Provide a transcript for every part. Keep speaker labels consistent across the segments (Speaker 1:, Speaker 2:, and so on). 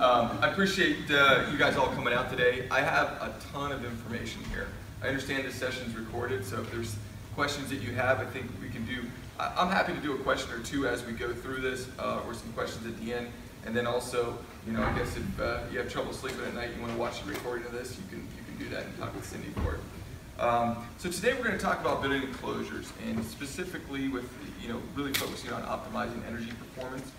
Speaker 1: Um, I appreciate uh, you guys all coming out today. I have a ton of information here. I understand this session's recorded, so if there's questions that you have, I think we can do. I- I'm happy to do a question or two as we go through this, uh, or some questions at the end. And then also, you know, I guess if uh, you have trouble sleeping at night, you want to watch the recording of this, you can you can do that and talk with Cindy for it. Um, so today we're going to talk about building enclosures, and specifically with you know really focusing on optimizing energy performance.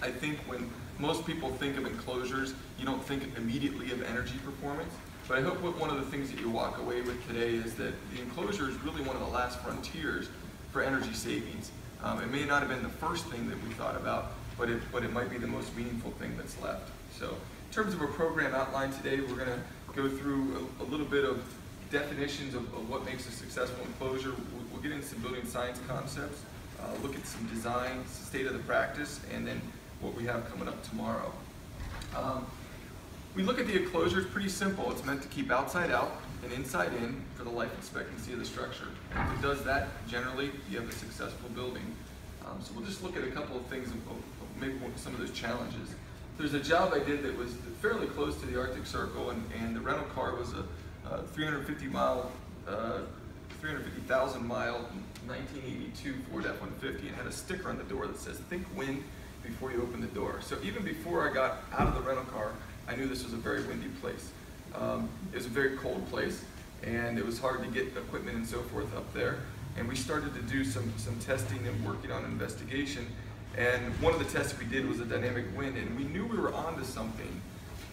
Speaker 1: I think when most people think of enclosures, you don't think immediately of energy performance. But I hope what one of the things that you walk away with today is that the enclosure is really one of the last frontiers for energy savings. Um, it may not have been the first thing that we thought about, but it, but it might be the most meaningful thing that's left. So in terms of a program outline today, we're going to go through a, a, little bit of definitions of, of, what makes a successful enclosure. We'll, we'll get into some building science concepts, uh, look at some design, state of the practice, and then what we have coming up tomorrow. Um, we look at the enclosure, it's pretty simple. It's meant to keep outside out and inside in for the life expectancy of the structure. If it does that, generally, you have a successful building. Um, so we'll just look at a couple of things, maybe some of those challenges. There's a job I did that was fairly close to the Arctic Circle, and, and the rental car was a, a 350 mile, uh, 350,000 mile 1982 Ford F-150 and had a sticker on the door that says, think wind before you open the door. So even before I got out of the rental car, I knew this was a very windy place. Um, it was a very cold place, and it was hard to get equipment and so forth up there. And we started to do some, some testing and working on investigation. And one of the tests we did was a dynamic wind, and we knew we were onto something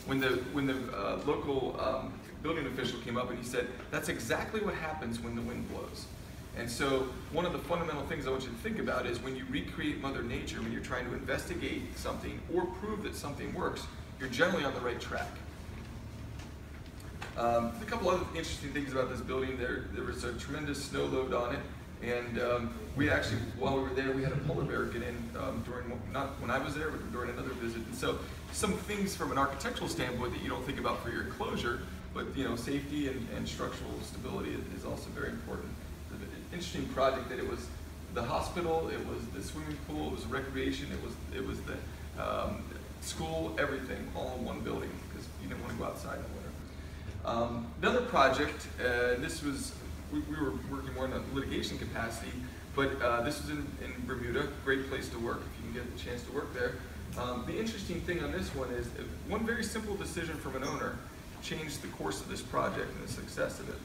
Speaker 1: when the, when the uh, local um, building official came up and he said, that's exactly what happens when the wind blows. And so one of the fundamental things I want you to think about is when you recreate Mother Nature, when you're trying to investigate something or prove that something works, you're generally on the right track. Um, a couple other interesting things about this building. There, there was a tremendous snow load on it. And um, we actually, while we were there, we had a polar bear get in um, during, not when I was there, but during another visit. And so some things from an architectural standpoint that you don't think about for your enclosure, but you know, safety and, and structural stability is also very important. Interesting project that it was the hospital, it was the swimming pool, it was recreation, it was, it was the um, school, everything, all in one building because you didn't want to go outside in the winter. Um, another project, uh, this was, we, we, were working more in a litigation capacity, but uh, this was in, in, Bermuda, great place to work if you can get the chance to work there. Um, the interesting thing on this one is one very simple decision from an owner changed the course of this project and the success of it.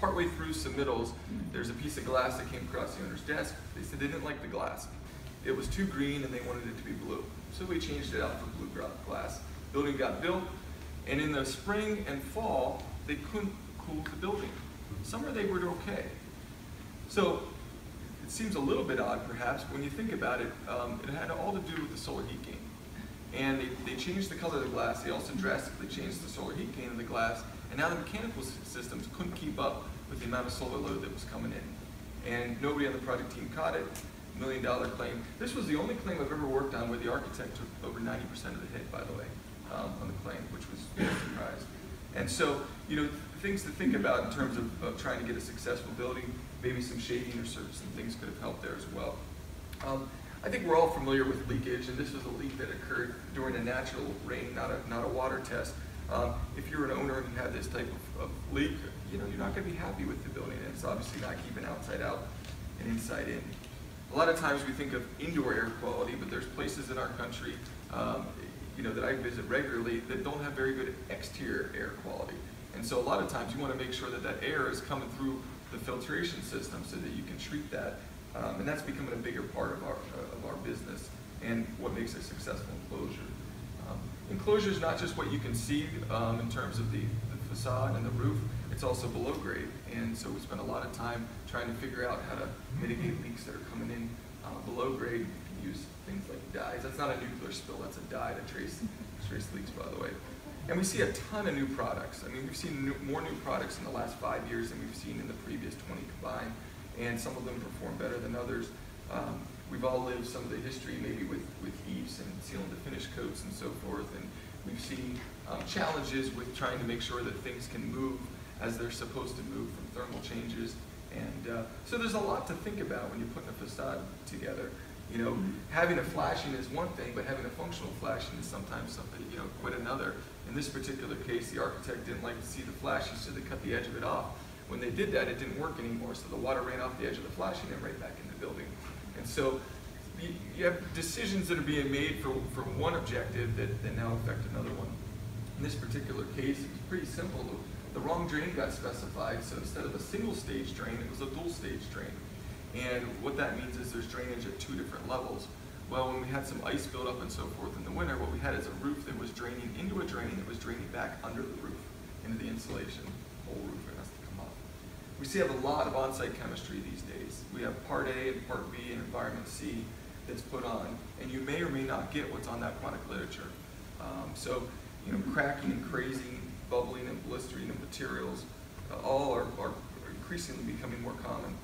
Speaker 1: Partway through submittals, there's a piece of glass that came across the owner's desk. They said they didn't like the glass. It was too green and they wanted it to be blue. So we changed it out for blue glass. Building got built, and in the spring and fall, they couldn't cool the building. Summer they were okay. So it seems a little bit odd, perhaps, when you think about it. Um, it had all to do with the solar heat gain. And they, they changed the color of the glass. They also drastically changed the solar heat gain of the glass. And now the mechanical systems couldn't keep up with the amount of solar load that was coming in. And nobody on the project team caught it million dollar claim. This was the only claim I've ever worked on where the architect took over 90% of the hit, by the way, um, on the claim, which was a surprise. And so, you know, things to think about in terms of, of, trying to get a successful building, maybe some shading or some things could have helped there as well. Um, I think we're all familiar with leakage, and this was a leak that occurred during a natural rain, not a, not a water test. Um, if you're an owner and you have this type of, of leak, you know, you're not going to be happy with the building, and it's obviously not keeping outside out and inside in. A lot of times we think of indoor air quality, but there's places in our country, um, you know, that I visit regularly that don't have very good exterior air quality. And so a lot of times you want to make sure that that air is coming through the filtration system so that you can treat that. Um, and that's becoming a bigger part of our, uh, of our business and what makes a successful enclosure. Enclosure is not just what you can see um, in terms of the, the facade and the roof, it's also below grade. And so we spend a lot of time trying to figure out how to mitigate leaks that are coming in uh, below grade. Use things like dyes. That's not a nuclear spill, that's a dye to trace, trace leaks, by the way. And we see a ton of new products. I mean, we've seen new, more new products in the last five years than we've seen in the previous 20 combined. And some of them perform better than others. Um, we've all lived some of the history maybe with, with EIFS and sealing the finish coats and so forth. And we've seen um, challenges with trying to make sure that things can move as they're supposed to move from thermal changes. And uh, so there's a lot to think about when you're putting a facade together. You know, having a flashing is one thing, but having a functional flashing is sometimes something, you know, quite another. In this particular case, the architect didn't like to see the flashing, so they cut the edge of it off. When they did that, it didn't work anymore, so the water ran off the edge of the flashing and right back in the building. And so you, you have decisions that are being made for, for one objective that, that now affect another one. In this particular case, it was pretty simple. The, wrong drain got specified, so instead of a single stage drain, it was a dual stage drain. And what that means is there's drainage at two different levels. Well, when we had some ice build up and so forth in the winter, what we had is a roof that was draining into a drain that was draining back under the roof, into the insulation, whole roof has to come up. We see have a lot of on-site chemistry these days. We have part A and part B and environment C that's put on, and you may or may not get what's on that product literature. Um, so, you know, cracking and crazing, bubbling and blistering of materials, uh, all are, are increasingly becoming more common.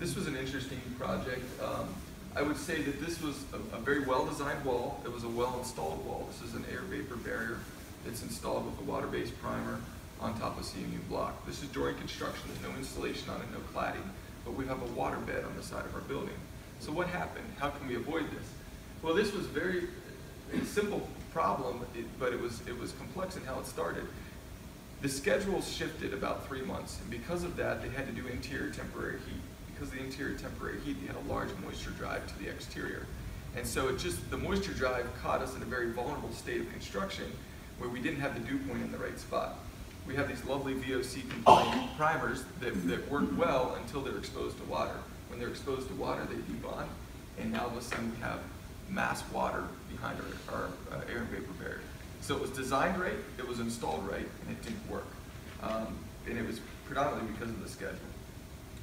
Speaker 1: This was an interesting project. Um, I would say that this was a, a very well-designed wall. It was a well-installed wall. This is an air vapor barrier that's installed with a water-based primer on top of CMU block. This is during construction. There's no installation on it, no cladding, but we have a water bed on the side of our building. So what happened? How can we avoid this? Well, this was very simple problem, but it was it was complex in how it started. The schedule shifted about three months, and because of that, they had to do interior temporary heat because of the interior temporary heat, you had a large moisture drive to the exterior. And so it just, the moisture drive caught us in a very vulnerable state of construction where we didn't have the dew point in the right spot. We have these lovely VOC compliant primers that, that work well until they're exposed to water. When they're exposed to water, they debond, and now all of a sudden we have mass water behind our, our uh, air and vapor barrier. So it was designed right, it was installed right, and it didn't work. Um, and it was predominantly because of the schedule.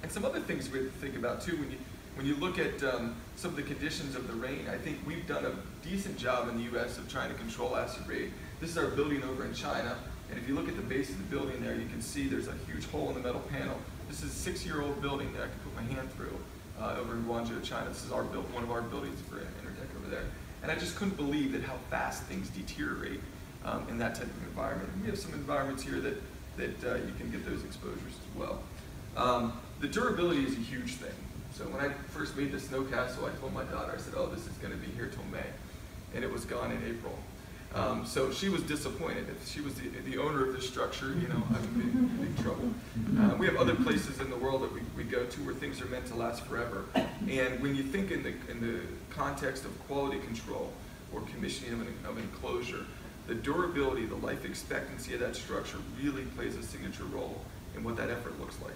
Speaker 1: And some other things we have to think about too, when you, when you look at um, some of the conditions of the rain, I think we've done a decent job in the U.S. of trying to control acid rain. This is our building over in China, and if you look at the base of the building there, you can see there's a huge hole in the metal panel. This is a six-year-old building that I can put my hand through uh, over in Guangzhou, China. This is our build, one of our buildings for Intertek over there. And I just couldn't believe that how fast things deteriorate um, in that type of environment. And we have some environments here that, that uh, you can get those exposures as well. Um, the durability is a huge thing. So when I first made the snow castle, I told my daughter, I said, oh, this is going to be here till May. And it was gone in April. Um, so she was disappointed. If she was the, the owner of this structure, you know, I would be in big trouble. Uh, we have other places in the world that we, we go to where things are meant to last forever. And when you think in the, in the context of quality control or commissioning of an, of an enclosure, the durability, the life expectancy of that structure really plays a signature role in what that effort looks like.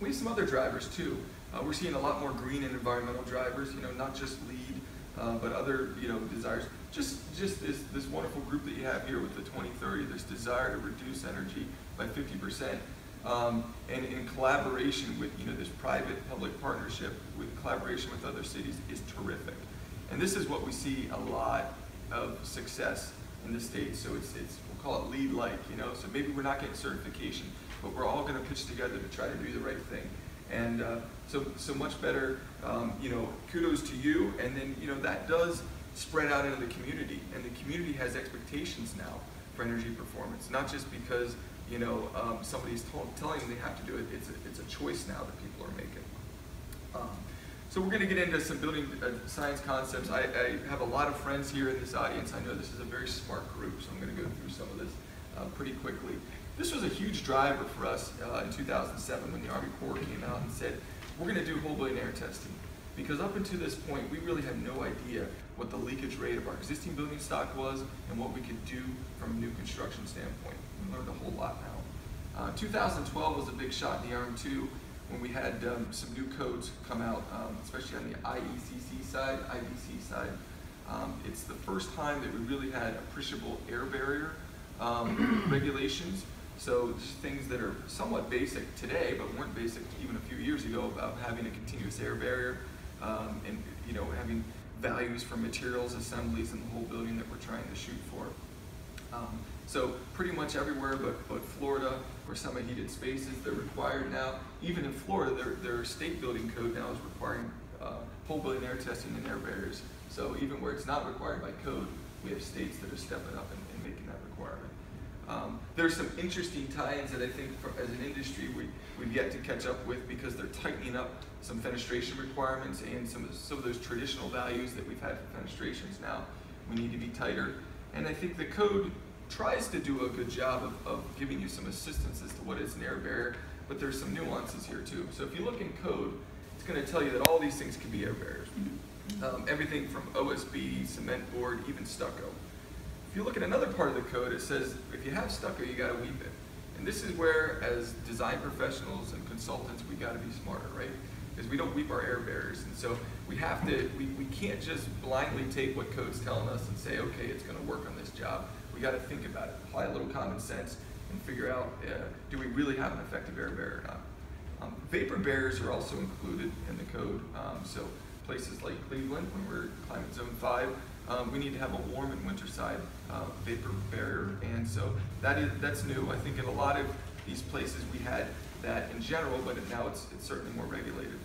Speaker 1: We have some other drivers too. Uh, we're seeing a lot more green and environmental drivers, you know, not just LEED, uh, but other, you know, desires. Just, just this, this wonderful group that you have here with the 2030, this desire to reduce energy by 50%, um, and in collaboration with, you know, this private-public partnership with collaboration with other cities is terrific. And this is what we see a lot of success in the States. So it's, it's we'll call it LEED-like, you know, so maybe we're not getting certification, but we're all going to pitch together to try to do the right thing. And uh, so, so much better, um, you know, kudos to you. And then, you know, that does spread out into the community. And the community has expectations now for energy performance, not just because, you know, um, somebody's told, telling them they have to do it. It's a, it's a choice now that people are making. Um, so we're going to get into some building uh, science concepts. I, I, have a lot of friends here in this audience. I know this is a very smart group, so I'm going to go through some of this uh, pretty quickly. This was a huge driver for us uh, in 2007 when the Army Corps came out and said, we're going to do whole building air testing. Because up until this point, we really had no idea what the leakage rate of our existing building stock was and what we could do from a new construction standpoint. We learned a whole lot now. Uh, 2012 was a big shot in the arm too when we had um, some new codes come out, um, especially on the IECC side, IBC side. Um, it's the first time that we really had appreciable air barrier um, regulations. So just things that are somewhat basic today, but weren't basic even a few years ago about having a continuous air barrier um, and you know having values for materials assemblies and the whole building that we're trying to shoot for. Um, so pretty much everywhere but, but Florida or semi-heated spaces, they're required now. Even in Florida, their, their state building code now is requiring uh, whole building air testing and air barriers. So even where it's not required by code, we have states that are stepping up and, and making that requirement. Um, there's some interesting tie-ins that I think for, as an industry we, we've yet to catch up with because they're tightening up some fenestration requirements and some of, some of those traditional values that we've had for fenestrations now. We need to be tighter. And I think the code tries to do a good job of, of giving you some assistance as to what is an air barrier, but there's some nuances here too. So if you look in code, it's going to tell you that all these things can be air barriers. Um, everything from OSB, cement board, even stucco. If you look at another part of the code, it says if you have stucco, you got to weep it. And this is where, as design professionals and consultants, we got to be smarter, right? Because we don't weep our air barriers, and so we have to. We, we can't just blindly take what code's telling us and say, okay, it's going to work on this job. We got to think about it, apply a little common sense, and figure out uh, do we really have an effective air barrier or not. Um, vapor barriers are also included in the code. Um, so places like Cleveland, when we're climate zone five, um, we need to have a warm and winter side uh, vapor barrier, and so that is that's new. I think in a lot of these places we had that in general, but now it's it's certainly more regulated.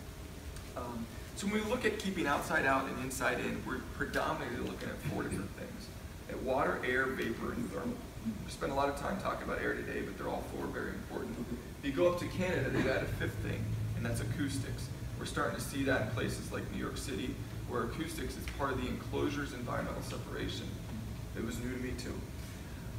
Speaker 1: Um, so when we look at keeping outside out and inside in, we're predominantly looking at four different things: at water, air, vapor, and thermal. We spent a lot of time talking about air today, but they're all four very important. If you go up to Canada, they've added a fifth thing, and that's acoustics. We're starting to see that in places like New York City, where acoustics is part of the enclosure's environmental separation. It was new to me too.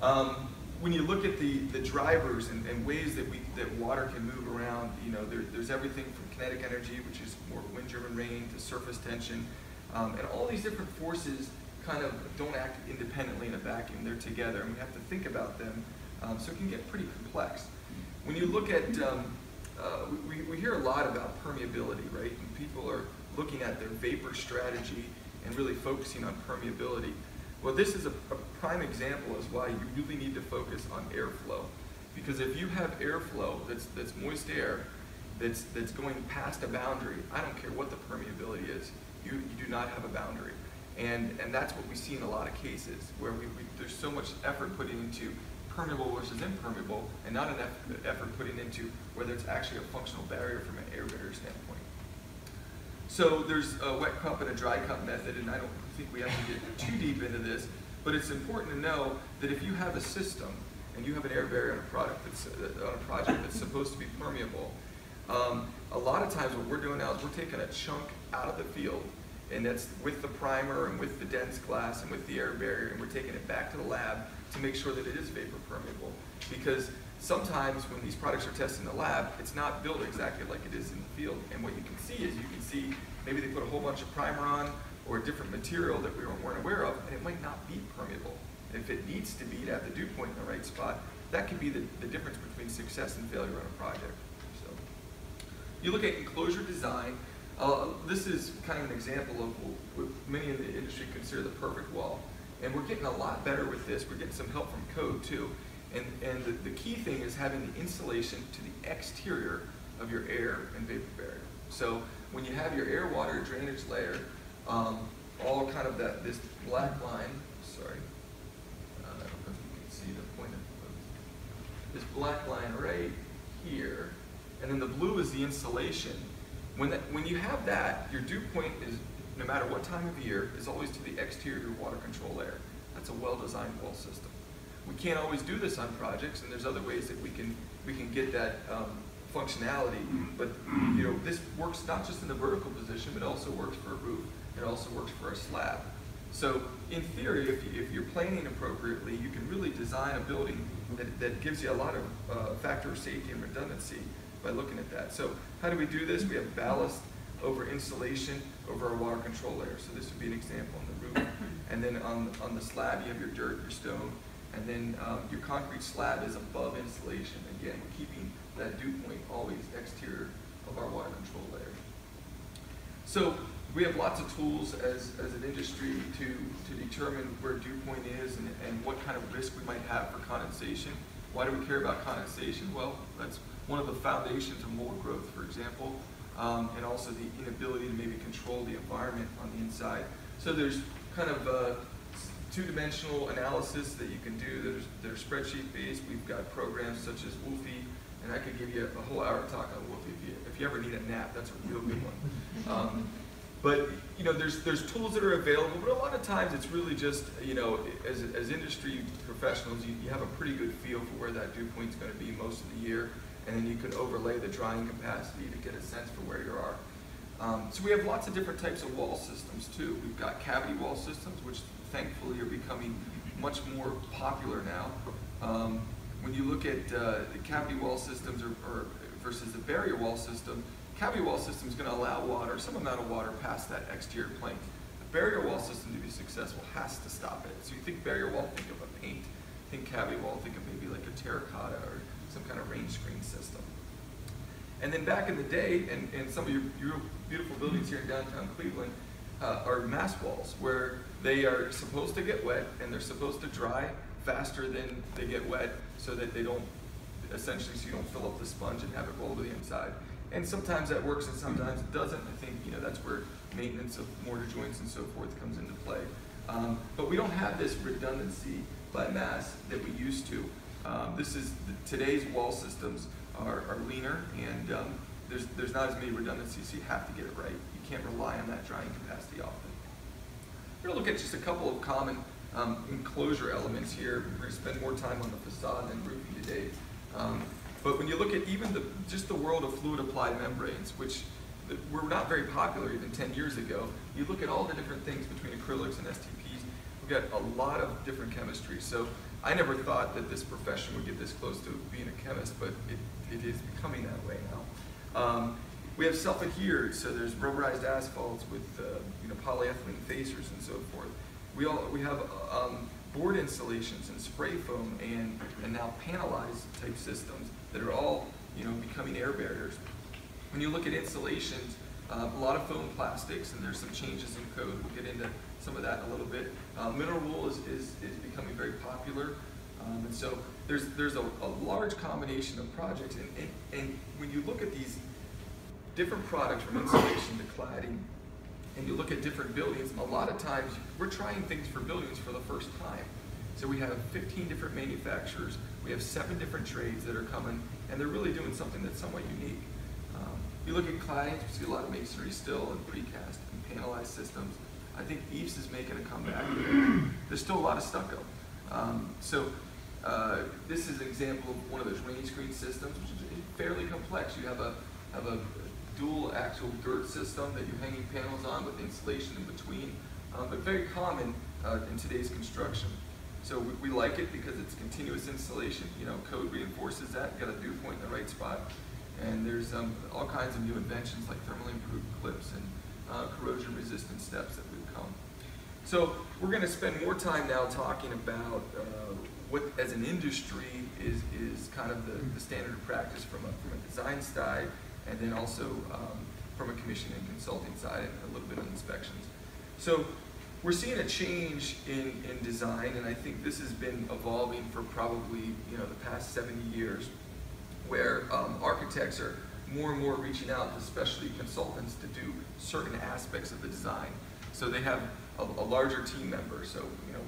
Speaker 1: Um, when you look at the, the drivers and, and, ways that we that water can move around, you know, there, there's everything from kinetic energy, which is more wind-driven rain, to surface tension, um, and all these different forces kind of don't act independently in a vacuum. They're together, and we have to think about them. Um, so it can get pretty complex. When you look at um, uh, we, we hear a lot about permeability, right? And people are looking at their vapor strategy and really focusing on permeability. Well, this is a, a prime example as why you really need to focus on airflow. Because if you have airflow that's, that's moist air, that's, that's going past a boundary, I don't care what the permeability is, you, you do not have a boundary. And, and that's what we see in a lot of cases, where we, we, there's so much effort put into permeable versus impermeable, and not enough effort putting into whether it's actually a functional barrier from an air barrier standpoint. So there's a wet cup and a dry cup method, and I don't think we have to get too deep into this, but it's important to know that if you have a system and you have an air barrier on a product that's uh, on a project that's supposed to be permeable, um, a lot of times what we're doing now is we're taking a chunk out of the field and that's with the primer and with the DensGlass and with the air barrier, and we're taking it back to the lab to make sure that it is vapor permeable. Because sometimes when these products are tested in the lab, it's not built exactly like it is in the field. And what you can see is you can see maybe they put a whole bunch of primer on or a different material that we weren't aware of, and it might not be permeable. If it needs to be to have the dew point in the right spot, that could be the, the difference between success and failure on a project. So, you look at enclosure design. Uh, this is kind of an example of what many in the industry consider the perfect wall. And we're getting a lot better with this. We're getting some help from code too. And, and the, the key thing is having the insulation to the exterior of your air and vapor barrier. So when you have your air water drainage layer, um, all kind of that this black line, sorry, uh, I don't know if you can see the point of this black line right here, and then the blue is the insulation. When, that, when you have that, your dew point is no matter what time of year, is always to the exterior water control layer. That's a well-designed wall system. We can't always do this on projects, and there's other ways that we can we can get that um, functionality. But you know, this works not just in the vertical position, but also works for a roof. It also works for a slab. So in theory, if, you, if you're planning appropriately, you can really design a building that, that gives you a lot of uh, factor of safety and redundancy by looking at that. So how do we do this? We have ballast over insulation over our water control layer. So this would be an example on the roof. And then on, on the slab, you have your dirt, your stone, and then um, your concrete slab is above insulation. Again, keeping that dew point always exterior of our water control layer. So we have lots of tools as, as an industry to, to determine where dew point is and, and what kind of risk we might have for condensation. Why do we care about condensation? Well, that's one of the foundations of mold growth, for example um, and also the inability to maybe control the environment on the inside. So there's kind of uh, two-dimensional analysis that you can do that are, spreadsheet based. We've got programs such as WUFI, and I could give you a whole hour talk on WUFI if you, if you ever need a nap. That's a real good one. Um, but you know, there's there's tools that are available, but a lot of times it's really just you know, as, as industry professionals, you, you have a pretty good feel for where that dew point's going to be most of the year, and then you can overlay the drying capacity to get a sense for where you are. Um, so we have lots of different types of wall systems too. We've got cavity wall systems, which thankfully are becoming much more popular now. Um, when you look at uh, the cavity wall systems or, or versus the barrier wall system, cavity wall system is going to allow water, some amount of water past that exterior plane. The barrier wall system to be successful has to stop it. So you think barrier wall, think of a paint. Think cavity wall, think of maybe like a terracotta or some kind of rain screen system. And then back in the day, and, and some of your, your beautiful buildings here in downtown Cleveland uh, are mass walls where they are supposed to get wet and they're supposed to dry faster than they get wet so that they don't, essentially, so you don't fill up the sponge and have it roll to the inside. And sometimes that works and sometimes it doesn't. I think, you know, that's where maintenance of mortar joints and so forth comes into play. Um, but we don't have this redundancy by mass that we used to. Um, this is, the, today's wall systems are, are leaner and um, there's, there's not as many redundancies, so you have to get it right. You can't rely on that drying capacity often. We're gonna look at just a couple of common um, enclosure elements here. We're gonna spend more time on the facade than roofing today. But when you look at even the, just the world of fluid applied membranes, which were not very popular even 10 years ago, you look at all the different things between acrylics and STPs, we've got a lot of different chemistries. So I never thought that this profession would get this close to being a chemist, but it, it is becoming that way now. Um, we have self-adhered, so there's rubberized asphalts with uh, you know polyethylene facers and so forth. We all we have um, board insulations and spray foam and and now panelized type systems that are all you know becoming air barriers. When you look at insulations, uh, a lot of foam plastics, and there's some changes in code. We'll get into some of that in a little bit. Uh, mineral wool is, is, is becoming very popular. Um, and so there's, there's a, a, large combination of projects. And, and, and when you look at these different products from insulation to cladding, and you look at different buildings, a lot of times we're trying things for buildings for the first time. So we have 15 different manufacturers, we have seven different trades that are coming, and they're really doing something that's somewhat unique. Um, you look at cladding, you see a lot of masonry still and precast and panelized systems. I think EIFS is making a comeback. There's still a lot of stucco. Um, so uh, this is an example of one of those rain screen systems, which is fairly complex. You have a have a dual axial girt system that you're hanging panels on with insulation in between, um, but very common uh, in today's construction. So we, we, like it because it's continuous installation. You know, code reinforces that. Got a dew point in the right spot. And there's um, all kinds of new inventions like thermally improved clips and uh, corrosion resistant steps that we've come. So we're going to spend more time now talking about uh, what, as an industry, is, is kind of the, the standard of practice from a, from a design side, and then also um, from a commission and consulting side, and a little bit of inspections. So we're seeing a change in, in design, and I think this has been evolving for probably you know the past 70 years, where um, architects are more and more reaching out to specialty consultants to do certain aspects of the design. So they have a, a larger team member. So you know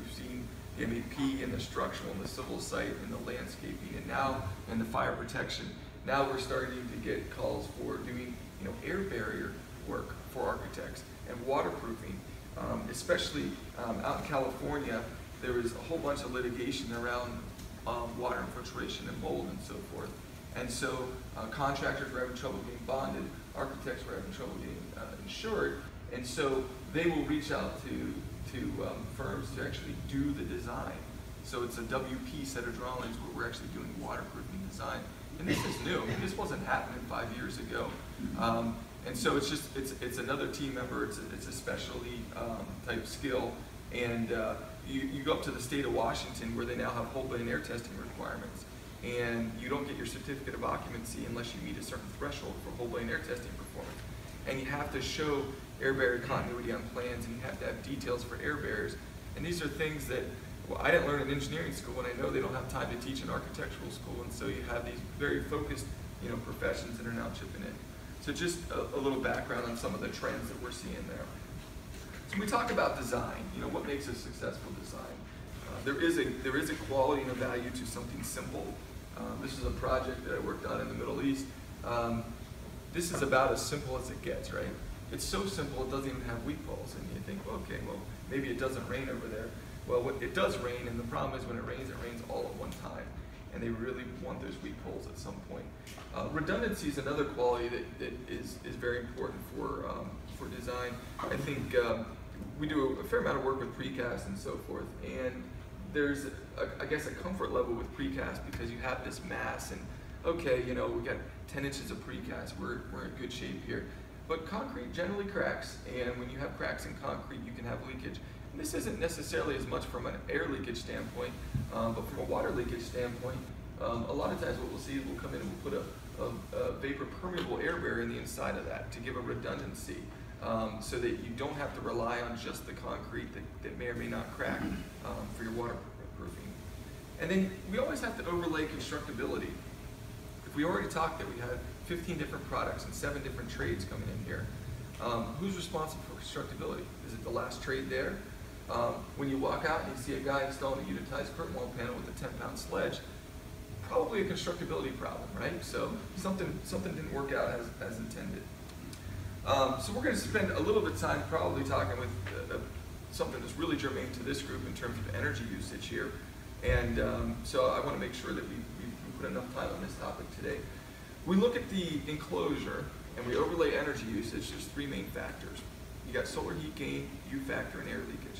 Speaker 1: we've seen the MEP and the structural and the civil site and the landscaping, and now in the fire protection. Now we're starting to get calls for doing you know air barrier work for architects and waterproofing, um, especially um, out in California. There was a whole bunch of litigation around um, water infiltration and mold and so forth. And so uh, contractors were having trouble getting bonded, architects were having trouble getting uh, insured, and so they will reach out to, to um, firms to actually do the design. So it's a WP set of drawings where we're actually doing waterproofing design. And this is new. I mean, this wasn't happening five years ago. Um, and so it's just, it's, it's another team member, it's a, it's a specialty um, type skill. And uh, you, you go up to the state of Washington where they now have whole plane air testing requirements and you don't get your certificate of occupancy unless you meet a certain threshold for whole plane air testing performance. And you have to show air barrier continuity on plans, and you have to have details for air barriers. And these are things that well, I didn't learn in engineering school, and I know they don't have time to teach in architectural school, and so you have these very focused, you know, professions that are now chipping in. So just a, a little background on some of the trends that we're seeing there. So we talk about design, you know, what makes a successful design? Uh, there is a there is a quality and a value to something simple. Um, this is a project that I worked on in the Middle East. Um, this is about as simple as it gets, right? it's so simple it doesn't even have weep holes. And you think, okay, well, maybe it doesn't rain over there. Well, it does rain, and the problem is when it rains, it rains all at one time. And they really want those weep holes at some point. Uh, redundancy is another quality that, that is, is very important for, um, for design. I think um, we do a fair amount of work with precast and so forth, and there's, a, I guess, a comfort level with precast because you have this mass, and okay, you know, we got 10 inches of precast, we're, we're in good shape here. But concrete generally cracks, and when you have cracks in concrete, you can have leakage. This isn't necessarily as much from an air leakage standpoint, um, but from a water leakage standpoint, um, a lot of times what we'll see is we'll come in and we'll put a, a, a vapor permeable air barrier in the inside of that to give a redundancy um, so that you don't have to rely on just the concrete that, that may or may not crack um, for your waterproofing. And then we always have to overlay constructability. If we already talked that we had 15 different products and seven different trades coming in here, um, who's responsible for constructability? Is it the last trade there? Um, when you walk out and you see a guy installing a unitized curtain wall panel with a 10 pound sledge, probably a constructability problem, right? So something, something didn't work out as, as intended. Um, so we're going to spend a little bit of time probably talking with uh, something that's really germane to this group in terms of energy usage here. And um, so I want to make sure that we, we, we put enough time on this topic today. We look at the enclosure and we overlay energy usage. There's three main factors. You got solar heat gain, U factor, and air leakage.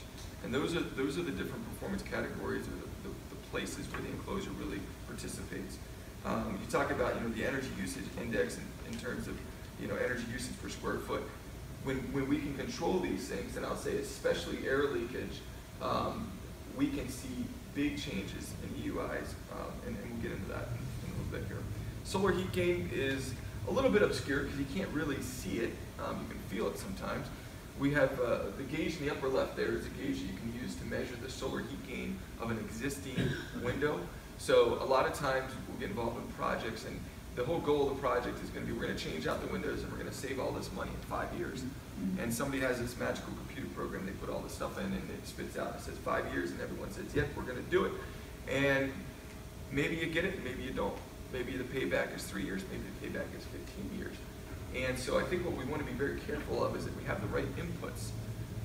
Speaker 1: And those are, those are the different performance categories or the, the, the places where the enclosure really participates. Um, you talk about you know, the energy usage index in, in terms of you know, energy usage per square foot. When, when we can control these things, and I'll say especially air leakage, um, we can see big changes in EUIs, um, and, and, we'll get into that in, in, a little bit here. Solar heat gain is a little bit obscure because you can't really see it. Um, you can feel it sometimes. We have uh, the gauge in the upper left there is a gauge that you can use to measure the solar heat gain of an existing window. So a lot of times we'll get involved in projects and the whole goal of the project is going to be we're going to change out the windows and we're going to save all this money in five years. Mm-hmm. And somebody has this magical computer program, they put all this stuff in and it spits out. It says five years and everyone says, yep, we're going to do it. And maybe you get it, maybe you don't. Maybe the payback is three years, maybe the payback is 15 years. And so I think what we want to be very careful of is that we have the right inputs.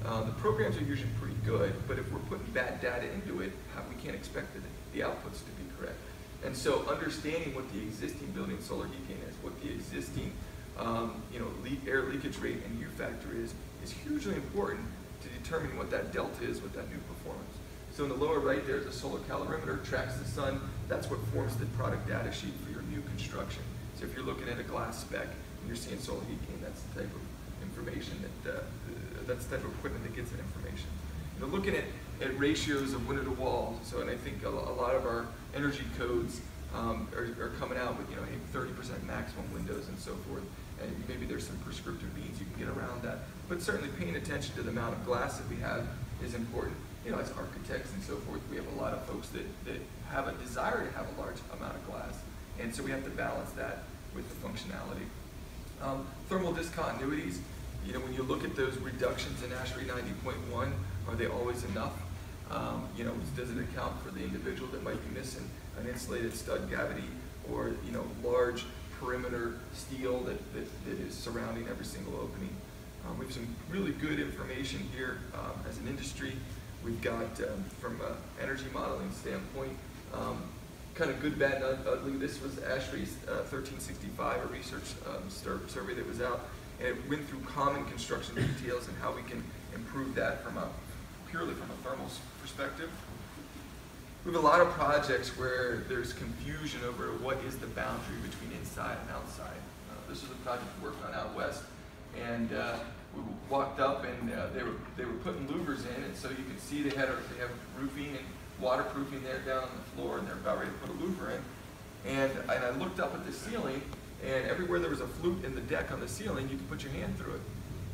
Speaker 1: Uh, the programs are usually pretty good, but if we're putting bad data into it, we can't expect the, the outputs to be correct. And so understanding what the existing building solar heat gain is, what the existing um, you know, air leakage rate and U factor is, is hugely important to determine what that delta is with that new performance. So in the lower right there's a solar calorimeter, tracks the sun. That's what forms the product data sheet for your new construction. So if you're looking at a glass spec you're seeing solar heat gain, that's the type of information that, uh, that's the type of equipment that gets that information. You know, looking at, at ratios of window to wall, so and I think a, lot of our energy codes um, are, are, coming out with you know 30% maximum windows and so forth. And maybe there's some prescriptive means you can get around that. But certainly paying attention to the amount of glass that we have is important. You know, as architects and so forth, we have a lot of folks that, that have a desire to have a large amount of glass. And so we have to balance that with the functionality. Um, thermal discontinuities, you know, when you look at those reductions in ASHRAE 90.1, are they always enough? Um, you know, does it account for the individual that might be missing an insulated stud cavity or, you know, large perimeter steel that, that, that is surrounding every single opening? Um, we have some really good information here um, as an industry. We've got, um, from an energy modeling standpoint, um, kind of good, bad, and ugly. This was ASHRAE's uh, 1365, a research um, survey that was out, and it went through common construction details and how we can improve that from a purely from a thermal perspective. We have a lot of projects where there's confusion over what is the boundary between inside and outside. Uh, this is a project we worked on out west, and uh, we walked up and uh, they were they were putting louvers in, and so you can see they had they have roofing and waterproofing there down on the floor, and they're about ready to put a louver in. And, and I looked up at the ceiling, and everywhere there was a flute in the deck on the ceiling, you could put your hand through it.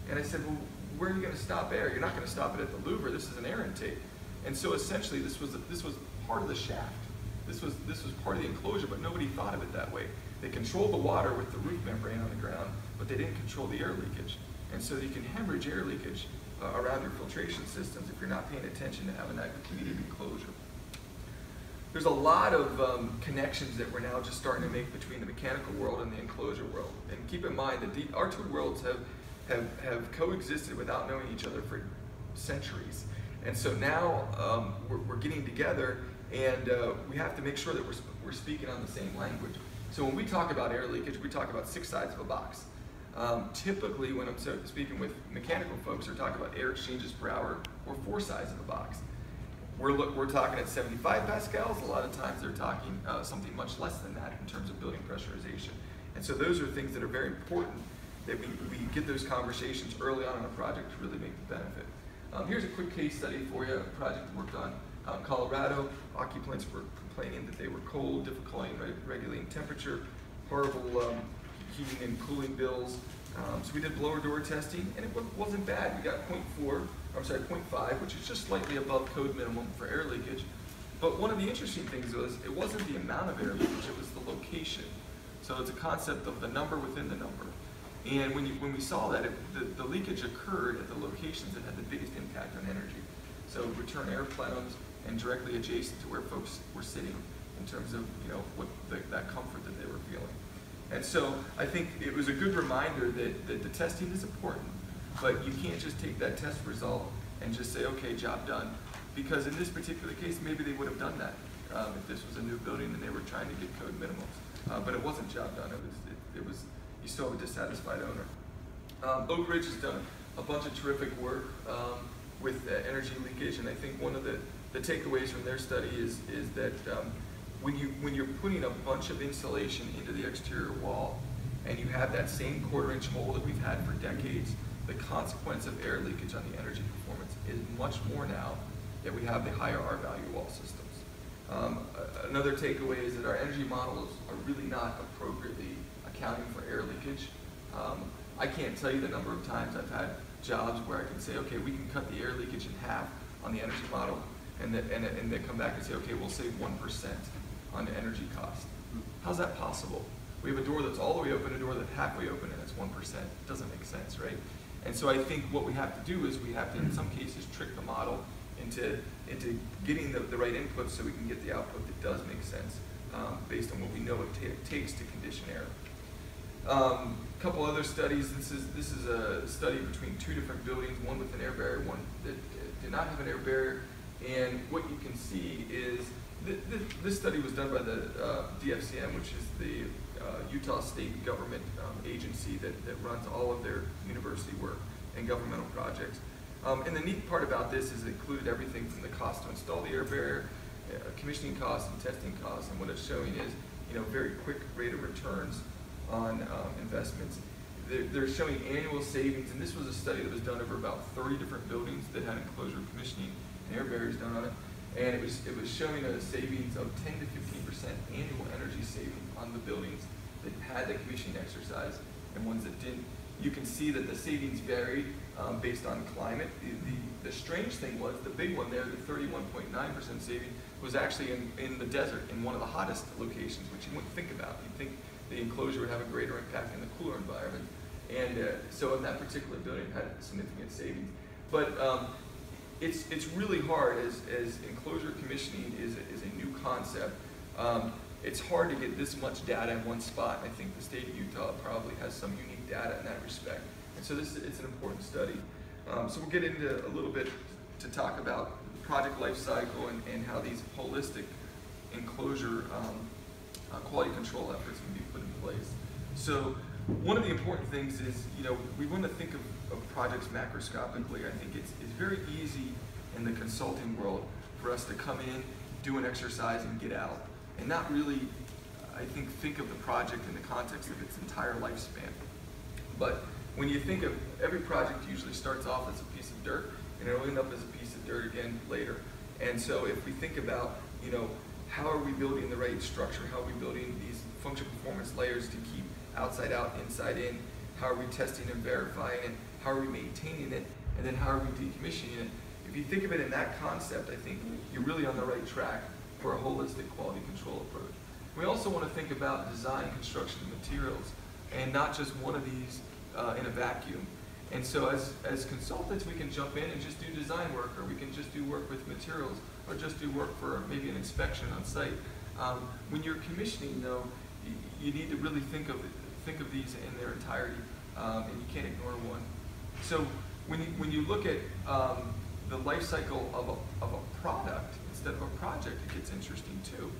Speaker 1: And I said, well, where are you going to stop air? You're not going to stop it at the louver. This is an air intake. And so essentially, this was this was part of the shaft. This was this was part of the enclosure, but nobody thought of it that way. They controlled the water with the roof membrane on the ground, but they didn't control the air leakage. And so you can hemorrhage air leakage uh, around your filtration systems if you're not paying attention to having that completed enclosure. There's a lot of um, connections that we're now just starting to make between the mechanical world and the enclosure world. And keep in mind that the, our two worlds have have, have coexisted without knowing each other for centuries. And so now um, we're, we're, getting together and uh, we have to make sure that we're, we're speaking on the same language. So when we talk about air leakage, we talk about six sides of a box. Um, typically, when I'm speaking with mechanical folks, they're talking about air exchanges per hour or four sides of a box. We're, look, we're talking at 75 pascals. A lot of times they're talking uh, something much less than that in terms of building pressurization. And so those are things that are very important that we, we get those conversations early on in a project to really make the benefit. Um, here's a quick case study for you, a project worked on um, Colorado. Occupants were complaining that they were cold, difficulty in regulating temperature, horrible um, heating and cooling bills. Um, so we did blower door testing, and it wasn't bad. We got 0.4, I'm sorry, 0.5, which is just slightly above code minimum for air leakage. But one of the interesting things was it wasn't the amount of air leakage, it was the location. So it's a concept of the number within the number. And when, you, when we saw that, it, the, the leakage occurred at the locations that had the biggest impact on energy. So return air plenums and directly adjacent to where folks were sitting in terms of you know what the, that comfort that they were feeling. And so I think it was a good reminder that, that the testing is important, but you can't just take that test result and just say, okay, job done. Because in this particular case, maybe they would have done that um, if this was a new building and they were trying to get code minimums. Uh, but it wasn't job done. It was, it, it was you still have a dissatisfied owner. Um, Oak Ridge has done a bunch of terrific work um, with uh, energy leakage, and I think one of the, the takeaways from their study is, is that um, when, you, when you're putting a bunch of insulation into the exterior wall, and you have that same quarter inch hole that we've had for decades, the consequence of air leakage on the energy performance is much more now that we have the higher R value wall systems. Um, another takeaway is that our energy models are really not appropriately accounting for air leakage. Um, I can't tell you the number of times I've had jobs where I can say, okay, we can cut the air leakage in half on the energy model, and, that, and, and they come back and say, okay, we'll save 1% on energy cost. How's that possible? We have a door that's all the way open, a door that's halfway open, and it's 1%. It doesn't make sense, right? And so I think what we have to do is we have to, in some cases, trick the model into, into getting the, the right inputs so we can get the output that does make sense um, based on what we know it takes to condition air. Um, a couple other studies. This is this is a study between two different buildings, one with an air barrier, one that did not have an air barrier. And what you can see is this study was done by the uh, DFCM, which is the uh, Utah State government um, agency that, that runs all of their university work and governmental projects. Um, and the neat part about this is it included everything from the cost to install the air barrier, uh, commissioning costs and testing costs. And what it's showing is, you know, very quick rate of returns on um, investments. They're, they're, showing annual savings, and this was a study that was done over about 30 different buildings that had enclosure commissioning and air barriers done on it. And it was, it was showing a savings of 10 to 15% annual energy saving on the buildings that had the commissioning exercise and ones that didn't. You can see that the savings varied um, based on climate. The, the, the, strange thing was the big one there, the 31.9% saving, was actually in, in the desert, in one of the hottest locations, which you wouldn't think about. You'd think the enclosure would have a greater impact in the cooler environment. And uh, so in that particular building, had significant savings. But um, it's, it's really hard as, as enclosure commissioning is a, is a new concept. Um, it's hard to get this much data in one spot. I think the state of Utah probably has some unique data in that respect. And so this it's an important study. Um, so we'll get into a little bit to talk about the project life cycle and, and how these holistic enclosure um, uh, quality control efforts can be put in place. So one of the important things is, you know, we want to think of, of projects macroscopically. I think it's, it's very easy in the consulting world for us to come in, do an exercise, and get out, and not really, I think, think of the project in the context of its entire lifespan. But when you think of every project usually starts off as a piece of dirt, and it'll end up as a piece of dirt again later. And so if we think about, you know, how are we building the right structure? How are we building these function performance layers to keep outside out, inside in? How are we testing and verifying it? How are we maintaining it? And then how are we decommissioning it? If you think of it in that concept, I think you're really on the right track for a holistic quality control approach. We also want to think about design, construction, and materials, and not just one of these uh, in a vacuum. And so as, as consultants, we can jump in and just do design work, or we can just do work with materials or just do work for maybe an inspection on site. Um, when you're commissioning, though, you, need to really think of think of these in their entirety, um, and you can't ignore one. So when you, when you look at um, the life cycle of a, of a product instead of a project, it gets interesting too.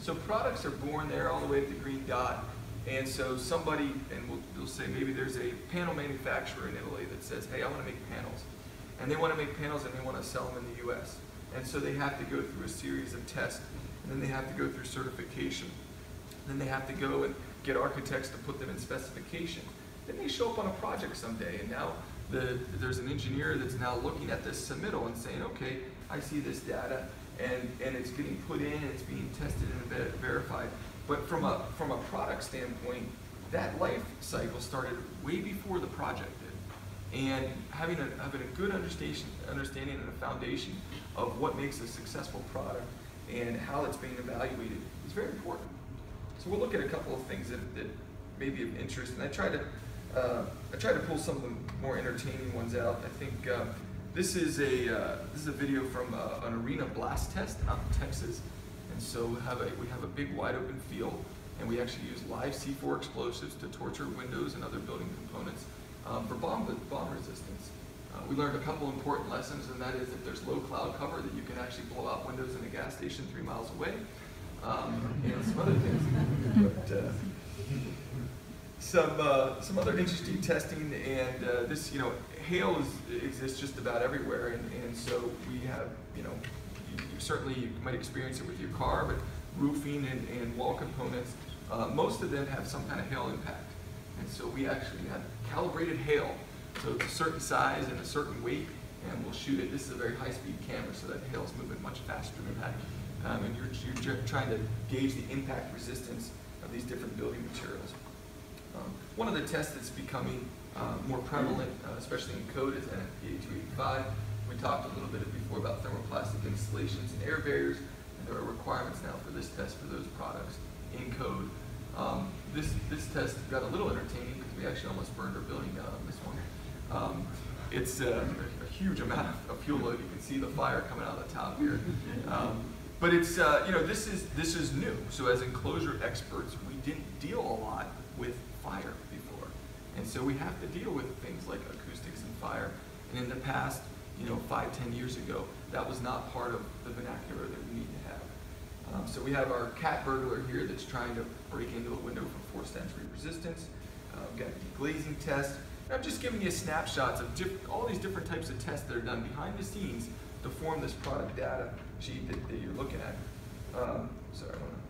Speaker 1: So products are born there all the way at the green dot. And so somebody, and we'll, we'll say maybe there's a panel manufacturer in Italy that says, hey, I want to make panels. And they want to make panels and they want to sell them in the US. And so they have to go through a series of tests, and then they have to go through certification. Then they have to go and get architects to put them in specification. Then they show up on a project someday, and now the, there's an engineer that's now looking at this submittal and saying, okay, I see this data, and, and it's getting put in, and it's being tested and ver verified. But from a, from a product standpoint, that life cycle started way before the project did. And having a, having a good understanding, understanding and a foundation of what makes a successful product and how it's being evaluated is very important. So we'll look at a couple of things that, that may be of interest, and I try to uh, I tried to pull some of the more entertaining ones out. I think uh, this is a uh, this is a video from uh, an arena blast test out in Texas, and so we have a we have a big wide open field, and we actually use live C4 explosives to torture windows and other building components um, for bomb bomb resistance. Uh, we learned a couple important lessons, and that is if there's low cloud cover, that you can actually blow out windows in a gas station three miles away, um, and some other things. But, uh, some uh, some other interesting testing, and uh, this you know hail is, exists just about everywhere, and, and so we have you know you, you certainly you might experience it with your car, but roofing and, and wall components, uh, most of them have some kind of hail impact, and so we actually have calibrated hail, so it's a certain size and a certain weight, and we'll shoot it. This is a very high-speed camera, so that hail is moving much faster than that, um, and you're, you're trying to gauge the impact resistance of these different building materials. One of the tests that's becoming uh, more prevalent, uh, especially in code, is NFPA 285. We talked a little bit before about thermoplastic installations and air barriers, and there are requirements now for this test for those products in code. Um, this, this test got a little entertaining because we actually almost burned our building down on this one. Um, it's uh, a, a, huge amount of, fuel load. You can see the fire coming out of the top here. Um, but it's, uh, you know, this is, this is new. So as enclosure experts, we didn't deal a lot with fire. And so we have to deal with things like acoustics and fire. And in the past, you know, five, ten years ago, that was not part of the vernacular that we need to have. Um, so we have our cat burglar here that's trying to break into a window for forced entry resistance. Uh, we've got a deglazing test. I'm just giving you snapshots of all these different types of tests that are done behind the scenes to form this product data sheet that, that you're looking at. Um, sorry, I want to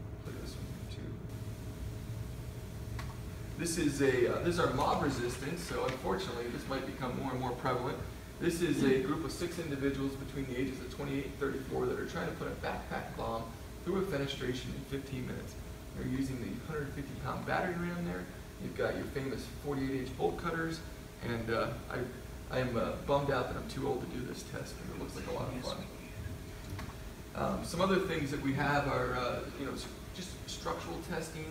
Speaker 1: This is a uh, this is our mob resistance, so unfortunately this might become more and more prevalent. This is a group of six individuals between the ages of 28 and 34 that are trying to put a backpack bomb through a fenestration in 15 minutes. They're using the 150 pound battery ram there. You've got your famous 48 inch bolt cutters, and uh, I, I am uh, bummed out that I'm too old to do this test because it looks like a lot of fun. Um, some other things that we have are, uh, you know, just structural testing.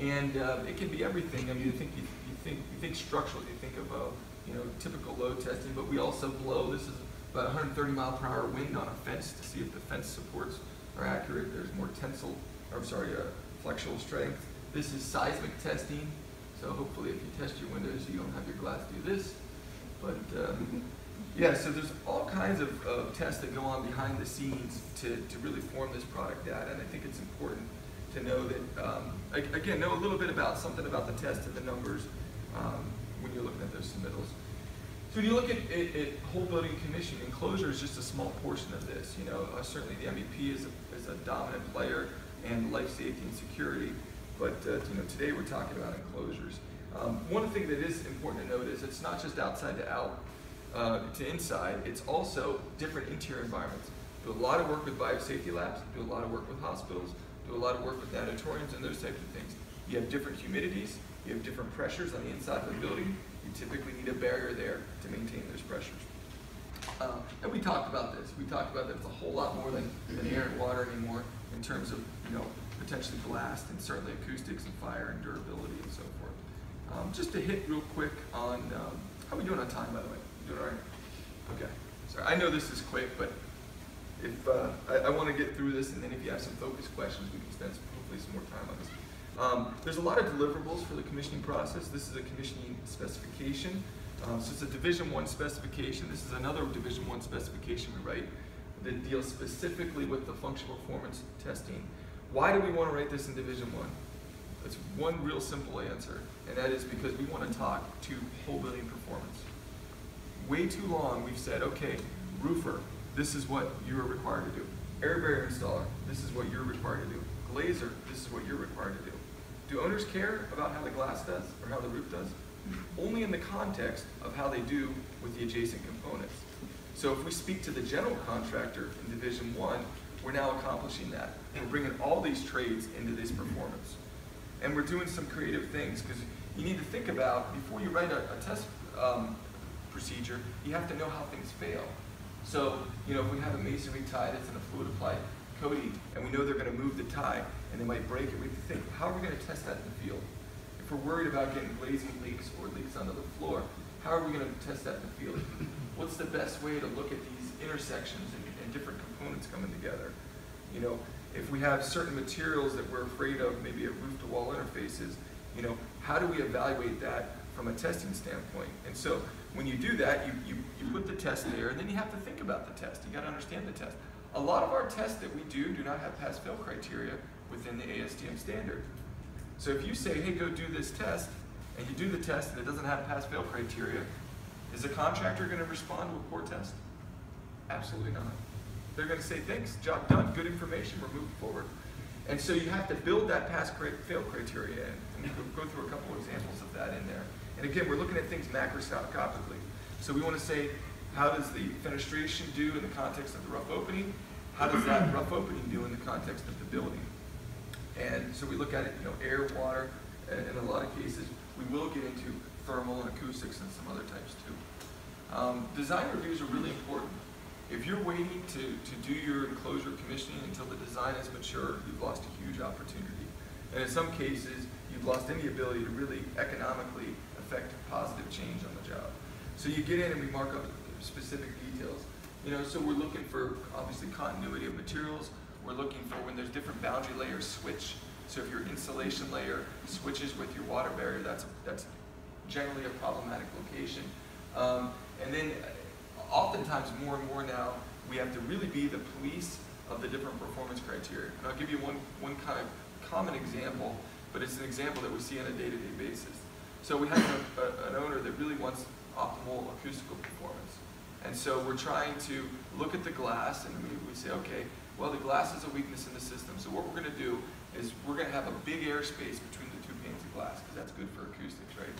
Speaker 1: And uh, it can be everything. I mean, you think you, you think you think structural, you think of uh, you know typical load testing, but we also blow. This is about 130 mile per hour wind on a fence to see if the fence supports are accurate. There's more tensile, or I'm sorry, uh, flexural strength. This is seismic testing. So hopefully, if you test your windows, you don't have your glass do this. But um, yeah, so there's all kinds of uh, tests that go on behind the scenes to, to really form this product data, and I think it's important to know that, um, again, know a little bit about something about the test and the numbers um, when you're looking at those submittals. So when you look at, at, at, whole building commission, enclosure is just a small portion of this. You know, uh, certainly the MEP is a, is a dominant player and life safety and security, but uh, you know, today we're talking about enclosures. Um, one thing that is important to note is it's not just outside to out uh, to inside, it's also different interior environments. Do a lot of work with biosafety labs, do a lot of work with hospitals, do a lot of work with natatoriums and those types of things. You have different humidities, you have different pressures on the inside of the building. You typically need a barrier there to maintain those pressures. Uh, and we talked about this. We talked about that it's a whole lot more than, than air and water anymore in terms of, you know, potentially blast and certainly acoustics and fire and durability and so forth. Um, just to hit real quick on, um, how are we doing on time, by the way? Doing all right? Okay. Sorry, I know this is quick, but if uh, I, I want to get through this, and then if you have some focused questions, we can spend some, hopefully some more time on this. Um, there's a lot of deliverables for the commissioning process. This is a commissioning specification. Um, so it's a Division One specification. This is another Division One specification we write that deals specifically with the functional performance testing. Why do we want to write this in Division One? It's one real simple answer, and that is because we want to talk to whole building performance. Way too long we've said, okay, roofer, this is what you are required to do. Air barrier installer, this is what you're required to do. Glazer, this is what you're required to do. Do owners care about how the glass does or how the roof does? Only in the context of how they do with the adjacent components. So if we speak to the general contractor in Division One, we're now accomplishing that. We're bringing all these trades into this performance. And we're doing some creative things because you need to think about, before you write a, a test um, procedure, you have to know how things fail. So, you know, if we have a masonry tie that's in a fluid applied coating, and we know they're going to move the tie, and they might break it, we have to think, how are we going to test that in the field? If we're worried about getting glazing leaks or leaks onto the floor, how are we going to test that in the field? What's the best way to look at these intersections and, and different components coming together? You know, if we have certain materials that we're afraid of, maybe at roof-to-wall interfaces, you know, how do we evaluate that from a testing standpoint? And so when you do that, you, you, you put the test there, and then you have to think about the test. You got to understand the test. A lot of our tests that we do do not have pass-fail criteria within the ASTM standard. So if you say, hey, go do this test, and you do the test and it doesn't have pass-fail criteria, is the contractor going to respond to a poor test? Absolutely not. They're going to say, thanks, job done, good information, we're moving forward. And so you have to build that pass-fail criteria in. And we go through a couple examples of that in there. And again, we're looking at things macroscopically. So we want to say, how does the fenestration do in the context of the rough opening? How does that rough opening do in the context of the building? And so we look at it, you know, air, water, and in a lot of cases, we will get into thermal and acoustics and some other types too. Um, design reviews are really important. If you're waiting to, to do your enclosure commissioning until the design is mature, you've lost a huge opportunity. And in some cases, you've lost any ability to really economically positive change on the job. So you get in and we mark up specific details. You know, so we're looking for obviously continuity of materials. We're looking for when there's different boundary layers switch. So if your insulation layer switches with your water barrier, that's that's generally a problematic location. Um, and then uh, oftentimes more and more now, we have to really be the police of the different performance criteria. And I'll give you one, one kind of common example, but it's an example that we see on a day-to-day -day basis. So we have a, a, an owner that really wants optimal acoustical performance. And so we're trying to look at the glass and we, we say, okay, well the glass is a weakness in the system. So what we're gonna do is we're gonna have a big airspace between the two panes of glass because that's good for acoustics, right?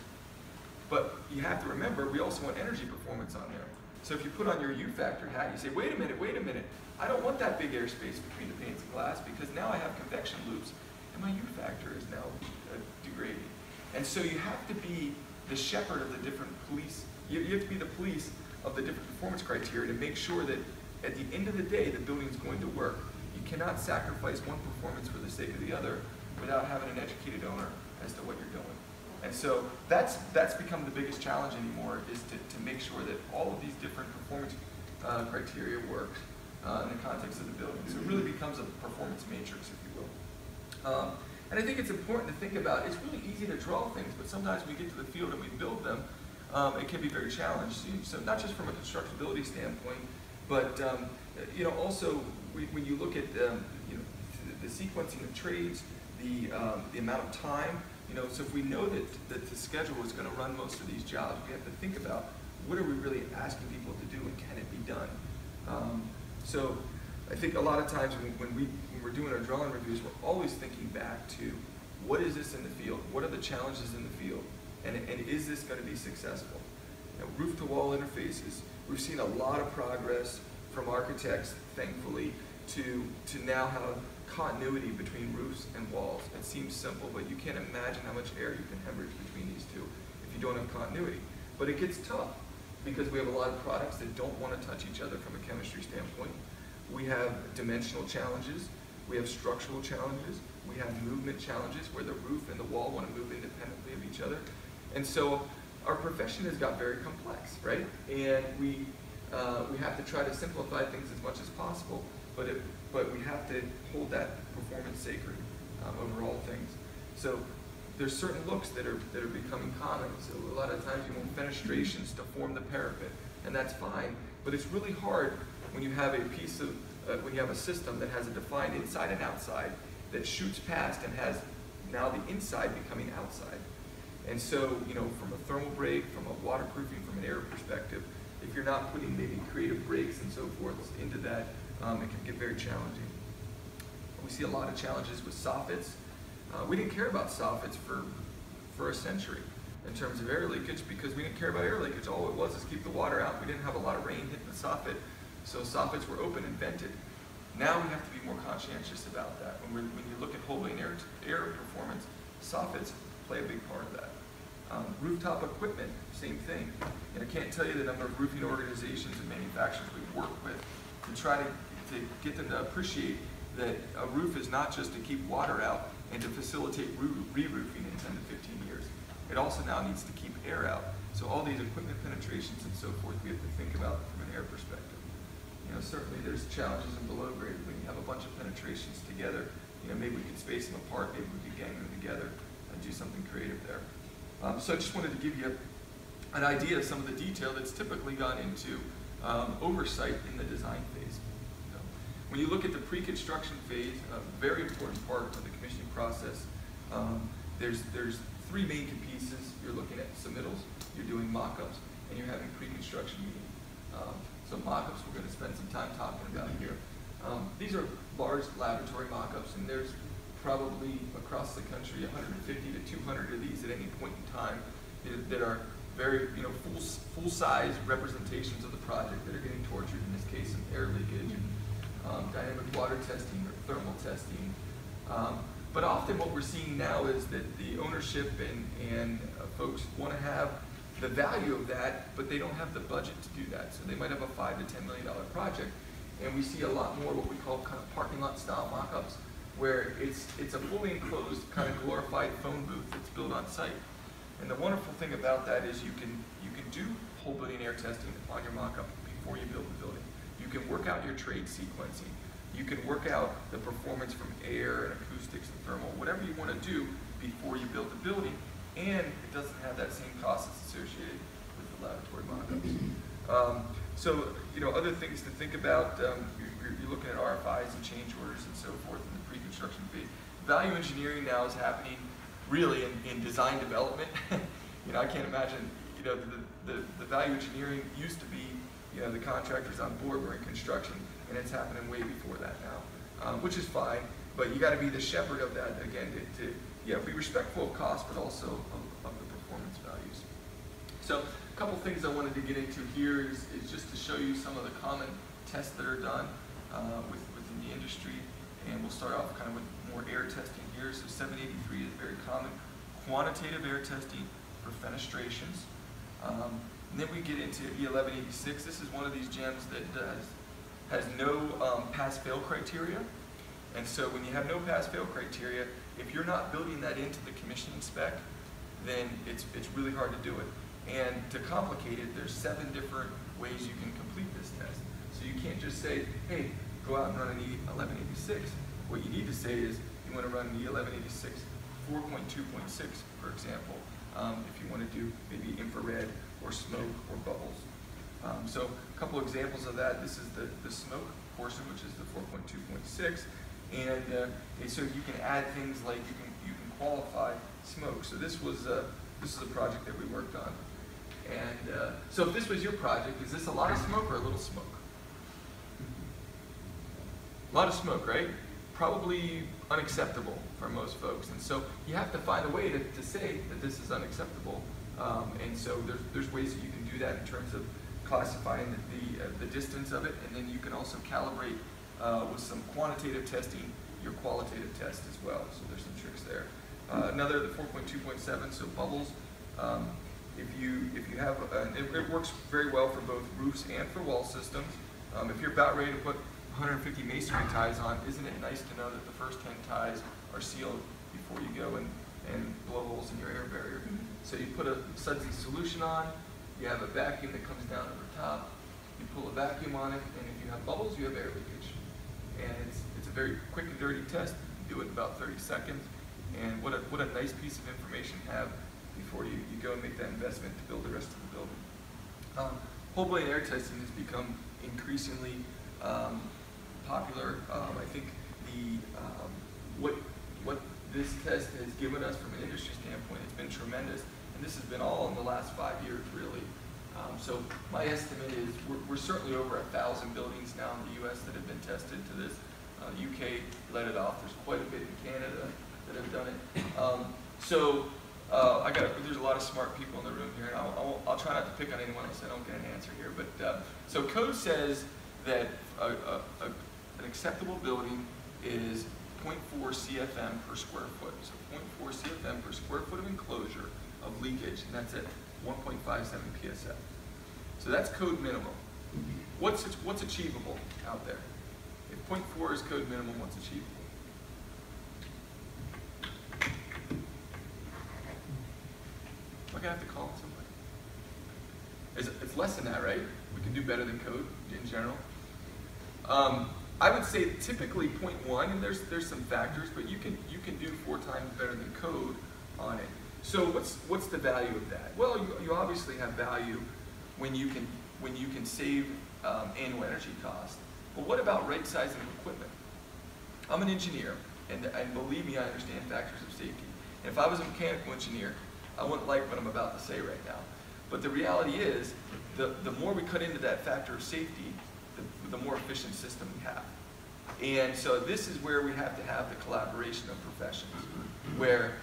Speaker 1: But you have to remember, we also want energy performance on there. So if you put on your U-factor hat, you say, wait a minute, wait a minute. I don't want that big airspace between the panes of glass because now I have convection loops and my U-factor is now uh, degrading. And so you have to be the shepherd of the different police. You, you have to be the police of the different performance criteria to make sure that at the end of the day, the building is going to work. You cannot sacrifice one performance for the sake of the other without having an educated owner as to what you're doing. And so that's, that's become the biggest challenge anymore is to, to make sure that all of these different performance uh, criteria work uh, in the context of the building. So it really becomes a performance matrix, if you will. Um, and I think it's important to think about, it's really easy to draw things, but sometimes we get to the field and we build them, um, it can be very challenging. So not just from a constructability standpoint, but um, you know, also when you look at um, you know, the, sequencing of trades, the, um, the amount of time, you know, so if we know that, that the schedule is going to run most of these jobs, we have to think about what are we really asking people to do and can it be done? Um, so I think a lot of times when, when, we, we're doing our drawing reviews, we're always thinking back to what is this in the field? What are the challenges in the field? And, and is this going to be successful? Roof-to-wall interfaces, we've seen a lot of progress from architects, thankfully, to, to now have continuity between roofs and walls. It seems simple, but you can't imagine how much air you can hemorrhage between these two if you don't have continuity. But it gets tough because we have a lot of products that don't want to touch each other from a chemistry standpoint. We have dimensional challenges. We have structural challenges. We have movement challenges where the roof and the wall want to move independently of each other. And so our profession has got very complex, right? And we, uh, we have to try to simplify things as much as possible but it, but we have to hold that performance sacred um, over all things. So there's certain looks that are, that are becoming common. So a lot of times you want fenestrations to form the parapet, and that's fine. But it's really hard when you have a piece of, uh, when you have a system that has a defined inside and outside that shoots past and has now the inside becoming outside. And so, you know, from a thermal break, from a waterproofing, from an air perspective, if you're not putting maybe creative breaks and so forth into that, um, it can get very challenging. We see a lot of challenges with soffits. Uh, we didn't care about soffits for, for a century in terms of air leakage because we didn't care about air leakage. All it was is keep the water out. We didn't have a lot of rain hitting the soffit, so soffits were open and vented. Now we have to be more conscientious about that. When, when you look at whole air, air performance, soffits play a big part of that. Um, rooftop equipment, same thing. And I can't tell you the number of roofing organizations and manufacturers we work with to try to, to get them to appreciate that a roof is not just to keep water out and to facilitate re-roofing in 10 to 15 years. It also now needs to keep air out. So all these equipment penetrations and so forth, we have to think about from an air perspective. You know, certainly there's challenges in below grade when you have a bunch of penetrations together. You know, maybe we could space them apart, maybe we could gang them together and do something creative there. Um, so I just wanted to give you an idea of some of the detail that's typically gone into um, oversight in the design phase. when you look at the pre-construction phase, a very important part of the commissioning process, um, there's, there's three main pieces. You're looking at submittals, you're doing mock-ups, and you're having pre-construction meetings. Um, so mock-ups we're going to spend some time talking about here. Um, these are large laboratory mock-ups, and there's probably across the country 150 to 200 of these at any point in time that are very, you know, full, full size representations of the project that are getting tortured, in this case, of air leakage and um, dynamic water testing or thermal testing. Um, but often what we're seeing now is that the ownership and, and uh, folks want to have the value of that, but they don't have the budget to do that. So they might have a five to $10 million project, and we see a lot more what we call kind of parking lot style mock-ups where it's, it's a fully enclosed kind of glorified phone booth that's built on site. And the wonderful thing about that is you can, you can do whole building air testing on your mock-up before you build the building. You can work out your trade sequencing. You can work out the performance from air and acoustics and thermal, whatever you want to do before you build the building. And it doesn't have that same cost that's associated with the laboratory mock-ups. Um, so, you know, other things to think about, um, you're, you're, looking at RFIs and change orders and so forth in the pre construction fee. Value engineering now is happening really in, in design development. you know, I can't imagine, you know, the, the, the, value engineering used to be, you know, the contractors on board were in construction, and it's happening way before that now, um, which is fine, but you got to be the shepherd of that, again, to, to yeah, be respectful of cost, but also of, of the performance values. So a couple things I wanted to get into here is, is just to show you some of the common tests that are done uh, with, within the industry. And we'll start off kind of with more air testing here. So 783 is very common. Quantitative air testing for fenestrations. Um, and then we get into E1186. This is one of these gems that does, has no um, pass-fail criteria. And so when you have no pass-fail criteria, if you're not building that into the commissioning spec, then it's, it's really hard to do it. And to complicate it, there's seven different ways you can complete this test. So you can't just say, hey, go out and run an E1186. What you need to say is you want to run an E1186 4.2.6, for example, um, if you want to do maybe infrared or smoke or bubbles. Um, so a couple examples of that. This is the, the smoke portion, which is the 4.2.6. And, uh, and so you can add things like you can, you can qualify smoke. So this was uh, this is a project that we worked on. And uh, so if this was your project, is this a lot of smoke or a little smoke? A lot of smoke, right? Probably unacceptable for most folks. And so you have to find a way to, to say that this is unacceptable. Um, and so there's, there's ways that you can do that in terms of classifying the, the, uh, the distance of it. And then you can also calibrate uh, with some quantitative testing your qualitative test as well. So there's some tricks there. Uh, another, the 4.2.7, so bubbles. Um, if you if you have, uh, it, it, works very well for both roofs and for wall systems. Um, if you're about ready to put 150 masonry ties on, isn't it nice to know that the first 10 ties are sealed before you go and, and blow holes in your air barrier? Mm -hmm. So you put a sudsy solution on, you have a vacuum that comes down over top, you pull a vacuum on it, and if you have bubbles, you have air leakage. And it's, it's a very quick and dirty test. You do it in about 30 seconds, And what a, what a nice piece of information to have before you, you go and make that investment to build the rest of the building. Um, whole building air testing has become increasingly um, popular. Um, I think the um, what what this test has given us from an industry standpoint has been tremendous, and this has been all in the last five years, really. Um, so my estimate is we're, we're, certainly over a thousand buildings now in the U.S. that have been tested to this. Uh, UK led it off. There's quite a bit in Canada that have done it. Um, so uh, I got there's a lot of smart people in the room here, and I'll, I'll, I'll try not to pick on anyone else. I don't get an answer here, but uh, so code says that a, a, a, an acceptable building is 0.4 CFM per square foot. So 0.4 CFM per square foot of enclosure of leakage, and that's at 1.57 PSF. So that's code minimum. What's, what's achievable out there? If 0.4 is code minimum, what's achievable? Am I gonna have to call somebody? It's, it's less than that, right? We can do better than code in general. Um, I would say typically 0.1, and there's there's some factors, but you can you can do four times better than code on it. So what's what's the value of that? Well, you, you obviously have value when you can when you can save um, annual energy costs. But what about right sizing of equipment? I'm an engineer, and, and believe me, I understand factors of safety. And if I was a mechanical engineer, I wouldn't like what I'm about to say right now. But the reality is, the, the more we cut into that factor of safety, the, the more efficient system we have. And so this is where we have to have the collaboration of professions, where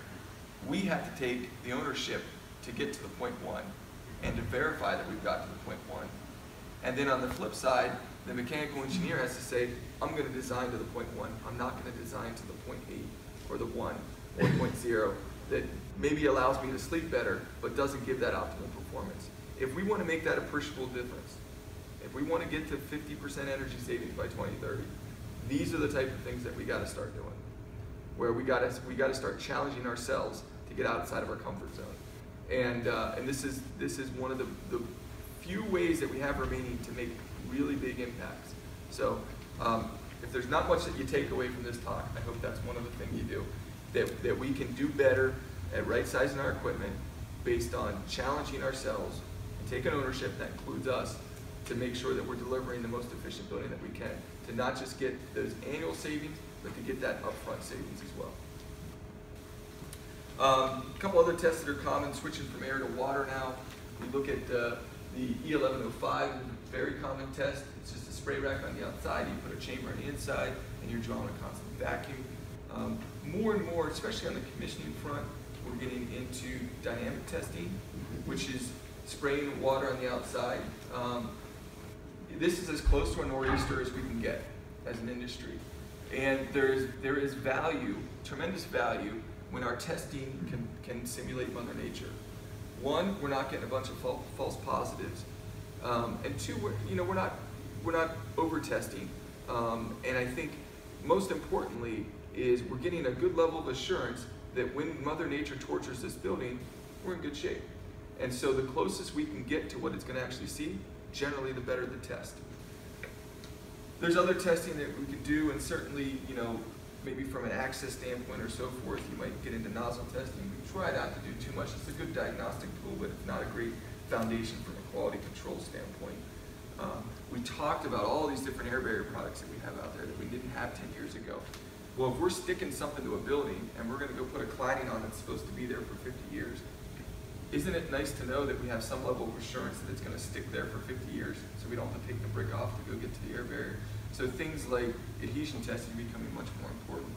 Speaker 1: we have to take the ownership to get to the point one and to verify that we've got to the point one. And then on the flip side, the mechanical engineer has to say, I'm going to design to the point one. I'm not going to design to the point eight or the one or point zero that maybe allows me to sleep better, but doesn't give that optimal performance. If we want to make that appreciable difference, if we want to get to 50% energy savings by 2030, these are the type of things that we got to start doing. Where we got to we got to start challenging ourselves to get outside of our comfort zone. And uh, and this is this is one of the, the few ways that we have remaining to make really big impacts. So um, if there's not much that you take away from this talk, I hope that's one of the things you do. That, that we can do better at right sizing our equipment based on challenging ourselves and taking ownership, that includes us, to make sure that we're delivering the most efficient building that we can. To not just get those annual savings, but to get that upfront savings as well. Um, a couple other tests that are common, switching from air to water now. We look at uh, the E1105, very common test. It's just a spray rack on the outside, you put a chamber on the inside, and you're drawing a constant vacuum. Um, more and more, especially on the commissioning front, we're getting into dynamic testing, which is spraying water on the outside. Um, this is as close to a nor'easter as we can get as an industry. And there is, there is value, tremendous value, when our testing can, can simulate Mother Nature. One, we're not getting a bunch of false, false positives. Um, and two, we're, you know, we're not, we're not over testing. Um, and I think most importantly is we're getting a good level of assurance that when Mother Nature tortures this building, we're in good shape. And so the closest we can get to what it's going to actually see, generally the better the test. There's other testing that we can do, and certainly, you know, maybe from an access standpoint or so forth, you might get into nozzle testing. We try not to do too much. It's a good diagnostic tool, but it's not a great foundation from a quality control standpoint. Um, we talked about all these different air barrier products that we have out there that we didn't have 10 years ago. Well, if we're sticking something to a building and we're going to go put a cladding on that's supposed to be there for 50 years, isn't it nice to know that we have some level of assurance that it's going to stick there for 50 years so we don't have to take the brick off to go get to the air barrier? So things like adhesion testing are becoming much more important.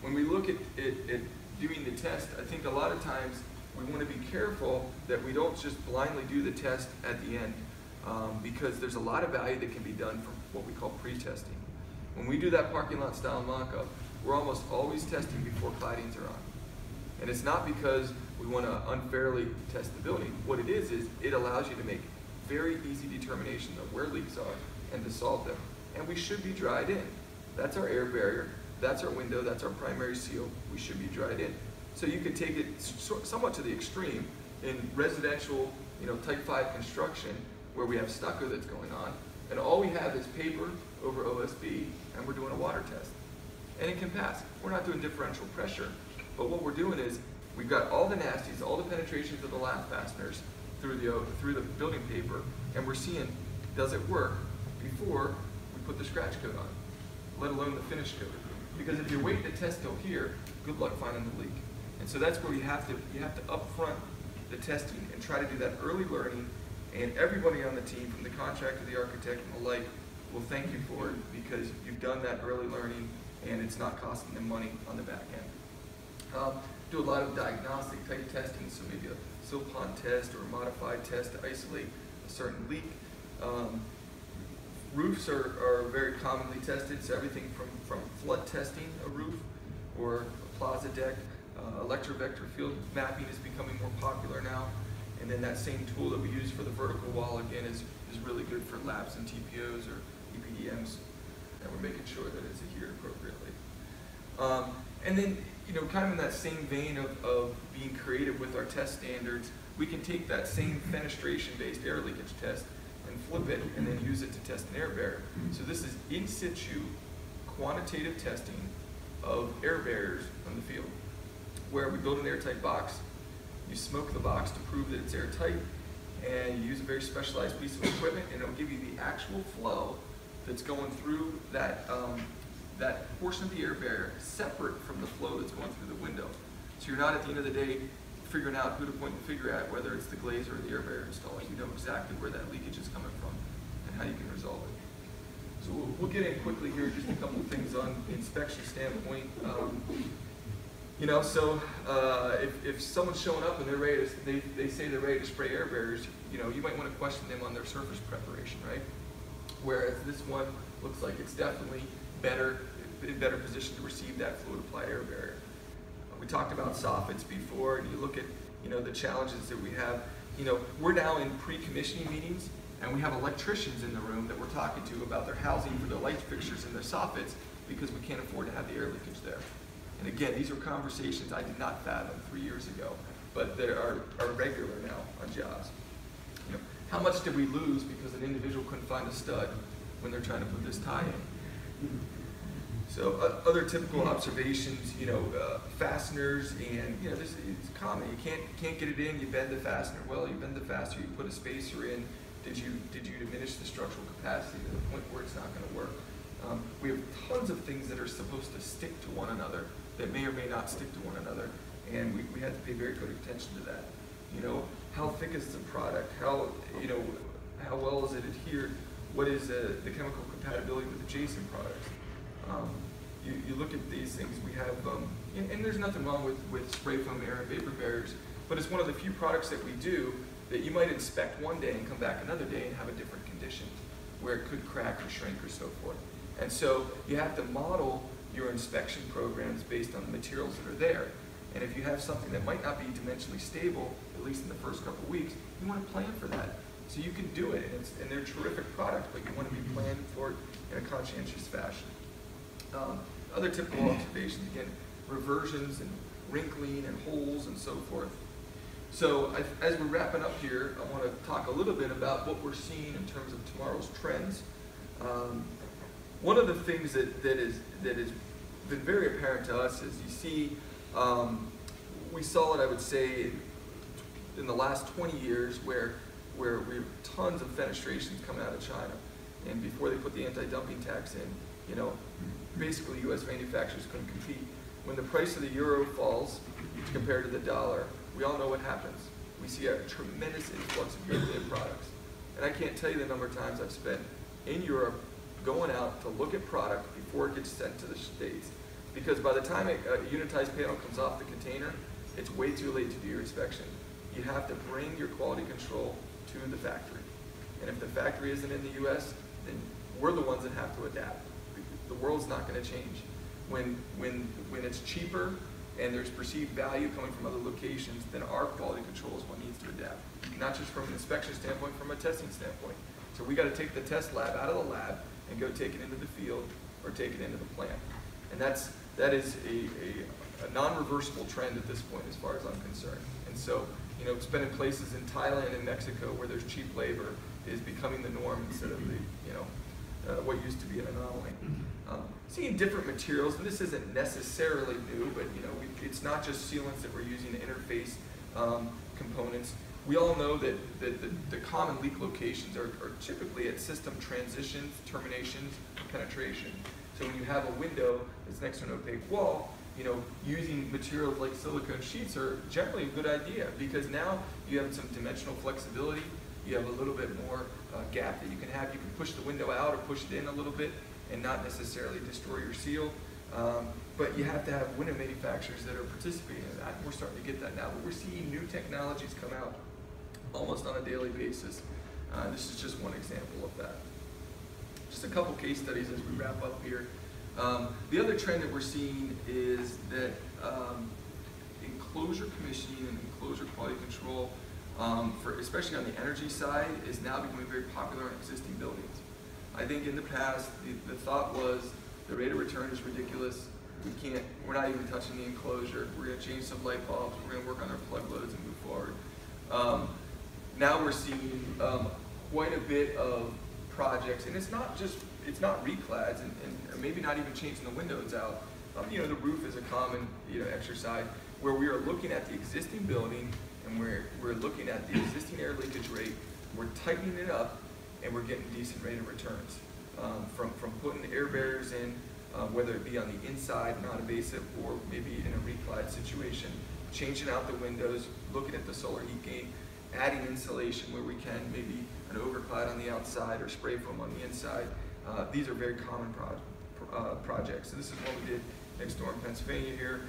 Speaker 1: When we look at, at, at doing the test, I think a lot of times we want to be careful that we don't just blindly do the test at the end um, because there's a lot of value that can be done from what we call pre-testing. When we do that parking lot style mock-up, we're almost always testing before claddings are on. And it's not because we want to unfairly test the building. What it is, is it allows you to make very easy determination of where leaks are and to solve them. And we should be dried in. That's our air barrier, that's our window, that's our primary seal. We should be dried in. So you could take it somewhat to the extreme in residential, you know, type 5 construction where we have stucco that's going on, and all we have is paper over OSB, and we're doing a water test. And it can pass. We're not doing differential pressure, But what we're doing is, we've got all the nasties, all the penetrations of the lap fasteners through the, through the building paper, and we're seeing, does it work before put the scratch coat on, let alone the finish coat. Because if you wait to test till here, good luck finding the leak. And so that's where you have to, you have to upfront the testing and try to do that early learning. And everybody on the team, from the contractor, to the architect, and the like, will thank you for it because you've done that early learning and it's not costing them money on the back end. Um, do a lot of diagnostic type testing, so maybe a sill pond test or a modified test to isolate a certain leak. Um, roofs are, are very commonly tested, so everything from, from flood testing a roof or a plaza deck. Uh, electrovector field mapping is becoming more popular now. And then that same tool that we use for the vertical wall, again, is, is really good for laps and TPOs or EPDMs. And we're making sure that it's adhered appropriately. Um, and then, you know, kind of in that same vein of, of being creative with our test standards, we can take that same fenestration-based air leakage test and flip it and then use it to test an air barrier. So this is in situ quantitative testing of air barriers on the field, where we build an airtight box, you smoke the box to prove that it's airtight, and you use a very specialized piece of equipment, and it'll give you the actual flow that's going through that, um, that portion of the air barrier separate from the flow that's going through the window. So you're not at the end of the day figuring out who to point the figure at, whether it's the glaze or the air barrier installer. You know exactly where that leakage is coming from and how you can resolve it. So we'll, we'll get in quickly here, just a couple of things on the inspection standpoint. Um, you know, so uh, if, if someone's showing up and they're ready to, they, they say they're ready to spray air barriers, you know, you might want to question them on their surface preparation, right? Whereas this one looks like it's definitely better, in better position to receive that fluid applied air barrier. We talked about soffits before, and you look at you know the challenges that we have. You know, we're now in pre-commissioning meetings, and we have electricians in the room that we're talking to about their housing for their light fixtures and their soffits because we can't afford to have the air leakage there. And again, these are conversations I did not fathom three years ago, but they are, are regular now on jobs. You know, how much did we lose because an individual couldn't find a stud when they're trying to put this tie in? So uh, other typical observations, you know, uh, fasteners and, you know, this it's common. You can't, can't get it in, you bend the fastener. Well, you bend the fastener, you put a spacer in. Did you, did you diminish the structural capacity to the point where it's not going to work? Um, we have tons of things that are supposed to stick to one another that may or may not stick to one another. And we, we have to pay very good attention to that. You know, how thick is the product? How, you know, how well is it adhered? What is uh, the chemical compatibility with adjacent products? Um, you, you look at these things, we have, um, and, and, there's nothing wrong with, with spray foam air and vapor barriers, but it's one of the few products that we do that you might inspect one day and come back another day and have a different condition where it could crack or shrink or so forth. And so you have to model your inspection programs based on the materials that are there. And if you have something that might not be dimensionally stable, at least in the first couple weeks, you want to plan for that. So you can do it, and, and they're terrific products, but you want to be planning for it in a conscientious fashion. Um, other typical observations, again, reversions and wrinkling and holes and so forth. So as we're wrapping up here, I want to talk a little bit about what we're seeing in terms of tomorrow's trends. Um, one of the things that, that, is, that has been very apparent to us is you see, um, we saw it, I would say, in the last 20 years where, where we have tons of fenestrations coming out of China. And before they put the anti-dumping tax in, you know, basically U.S. manufacturers couldn't compete. When the price of the euro falls compared to the dollar, we all know what happens. We see a tremendous influx of European products. And I can't tell you the number of times I've spent in Europe going out to look at product before it gets sent to the States. Because by the time a, a unitized panel comes off the container, it's way too late to do your inspection. You have to bring your quality control to the factory. And if the factory isn't in the US, then we're the ones that have to adapt. The world's not going to change. When, when, when it's cheaper and there's perceived value coming from other locations, then our quality control is what needs to adapt. Not just from an inspection standpoint, from a testing standpoint. So we got to take the test lab out of the lab and go take it into the field or take it into the plant. And that's, that is a, a, a non-reversible trend at this point as far as I'm concerned. And so, you know, spending places in Thailand and Mexico where there's cheap labor is becoming the norm instead of the, you know, uh, what used to be an anomaly. Um, seeing different materials, and this isn't necessarily new, but you know, we, it's not just sealants that we're using to interface um, components. We all know that, that the, the, common leak locations are, are, typically at system transitions, terminations, penetration. So when you have a window that's next to an opaque wall, you know, using materials like silicone sheets are generally a good idea because now you have some dimensional flexibility, you have a little bit more uh, gap that you can have. You can push the window out or push it in a little bit and not necessarily destroy your seal. Um, but you have to have window manufacturers that are participating in that. We're starting to get that now. But we're seeing new technologies come out almost on a daily basis. Uh, this is just one example of that. Just a couple case studies as we wrap up here. Um, the other trend that we're seeing is that um, enclosure commissioning and enclosure quality control, um, for especially on the energy side, is now becoming very popular in existing buildings. I think in the past, the, the thought was the rate of return is ridiculous. We can't, we're not even touching the enclosure. We're gonna change some light bulbs. We're gonna work on our plug loads and move forward. Um, now we're seeing um, quite a bit of projects, and it's not just, it's not reclads and, and maybe not even changing the windows out. Um, you know, the roof is a common, you know, exercise where we are looking at the existing building and we're, we're looking at the existing air leakage rate, we're tightening it up, and we're getting decent rate of returns. Um, from, from putting air barriers in, uh, whether it be on the inside, non-invasive, or maybe in a reclad situation, changing out the windows, looking at the solar heat gain, adding insulation where we can, maybe an overclad on the outside or spray foam on the inside. Uh, these are very common pro uh, projects. So this is what we did next door in Pennsylvania here.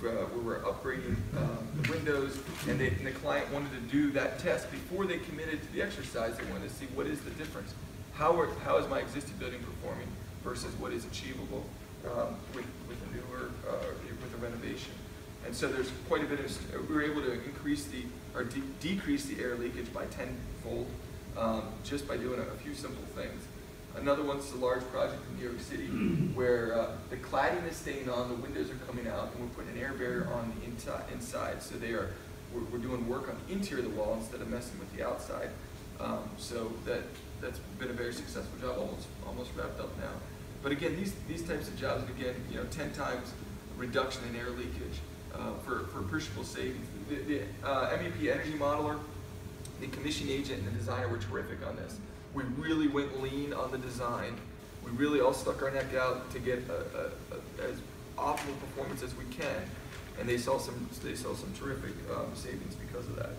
Speaker 1: We've, uh, we were upgrading um, the windows, and, they, and, the client wanted to do that test before they committed to the exercise. They wanted to see what is the difference. How, are, how is my existing building performing versus what is achievable um, with, with a newer, uh, with a renovation. And so there's quite a bit of, we were able to increase the, or de decrease the air leakage by tenfold um, just by doing a, a few simple things. Another one's a large project in New York City where uh, the cladding is staying on, the windows are coming out, and we're putting an air barrier on the inside. inside. So they are, we're, we're, doing work on the interior of the wall instead of messing with the outside. Um, so that that's been a very successful job, almost almost wrapped up now. But again, these these types of jobs, again, you know, 10 times reduction in air leakage uh, for, for appreciable savings. The, the uh, MEP Energy Modeler, the commission agent and the designer were terrific on this. We really went lean on the design. We really all stuck our neck out to get a, a, a, as optimal performance as we can, and they saw some they saw some terrific um, savings because of that.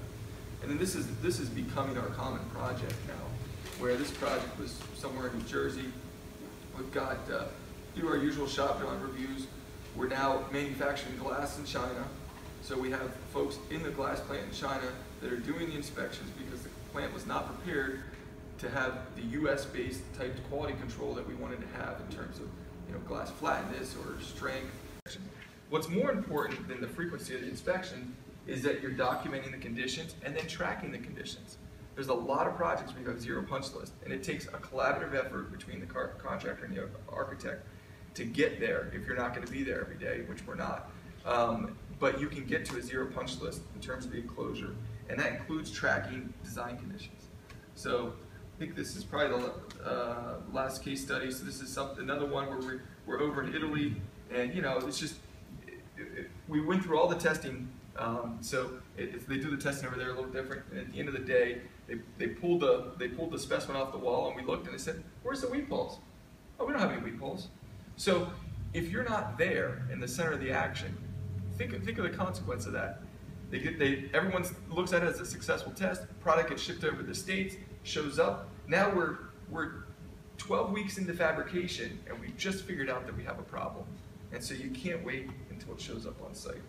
Speaker 1: And then this is this is becoming our common project now, where this project was somewhere in New Jersey. We've got uh, through our usual shop drawing reviews. We're now manufacturing glass in China, so we have folks in the glass plant in China that are doing the inspections because the plant was not prepared to have the US-based type quality control that we wanted to have in terms of you know, glass flatness or strength. What's more important than the frequency of the inspection is that you're documenting the conditions and then tracking the conditions. There's a lot of projects where you have zero punch list, and it takes a collaborative effort between the contractor and the architect to get there if you're not going to be there every day, which we're not. Um, but you can get to a zero punch list in terms of the enclosure, and that includes tracking design conditions. So I think this is probably the uh, last case study. So this is some, another one where we're, we're over in Italy, and you know, it's just, it, it, we went through all the testing. Um, so it, they do the testing over there a little different. And at the end of the day, they, they pulled the they pulled the specimen off the wall, and we looked and they said, "Where's the weep holes? Oh, we don't have any weep holes." So if you're not there in the center of the action, think think of the consequence of that. They get, they, everyone looks at it as a successful test. Product gets shipped over the States, shows up. Now we're, we're 12 weeks into fabrication and we've just figured out that we have a problem. And so you can't wait until it shows up on site.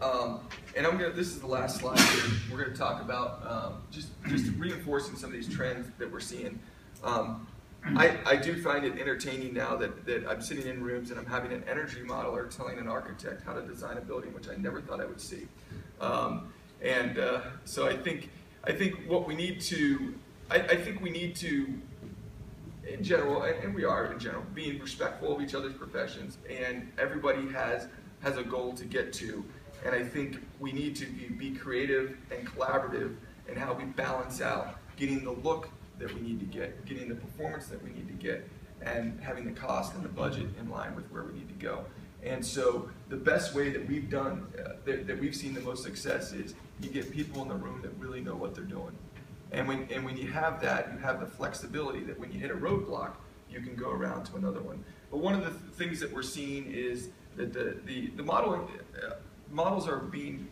Speaker 1: Um, and I'm gonna, this is the last slide here. We're gonna talk about um, just, just reinforcing some of these trends that we're seeing. Um, I, I do find it entertaining now that, that I'm sitting in rooms and I'm having an energy modeler telling an architect how to design a building, which I never thought I would see. Um, and uh, so I think, I think what we need to, I, I think we need to, in general, and, and, we are in general, being respectful of each other's professions, and everybody has, has a goal to get to. And I think we need to be, be creative and collaborative in how we balance out getting the look that we need to get, getting the performance that we need to get, and having the cost and the budget in line with where we need to go. And so the best way that we've done, uh, that, that we've seen the most success is you get people in the room that really know what they're doing. And when, and when you have that, you have the flexibility that when you hit a roadblock, you can go around to another one. But one of the th things that we're seeing is that the, the, the modeling, uh, models are being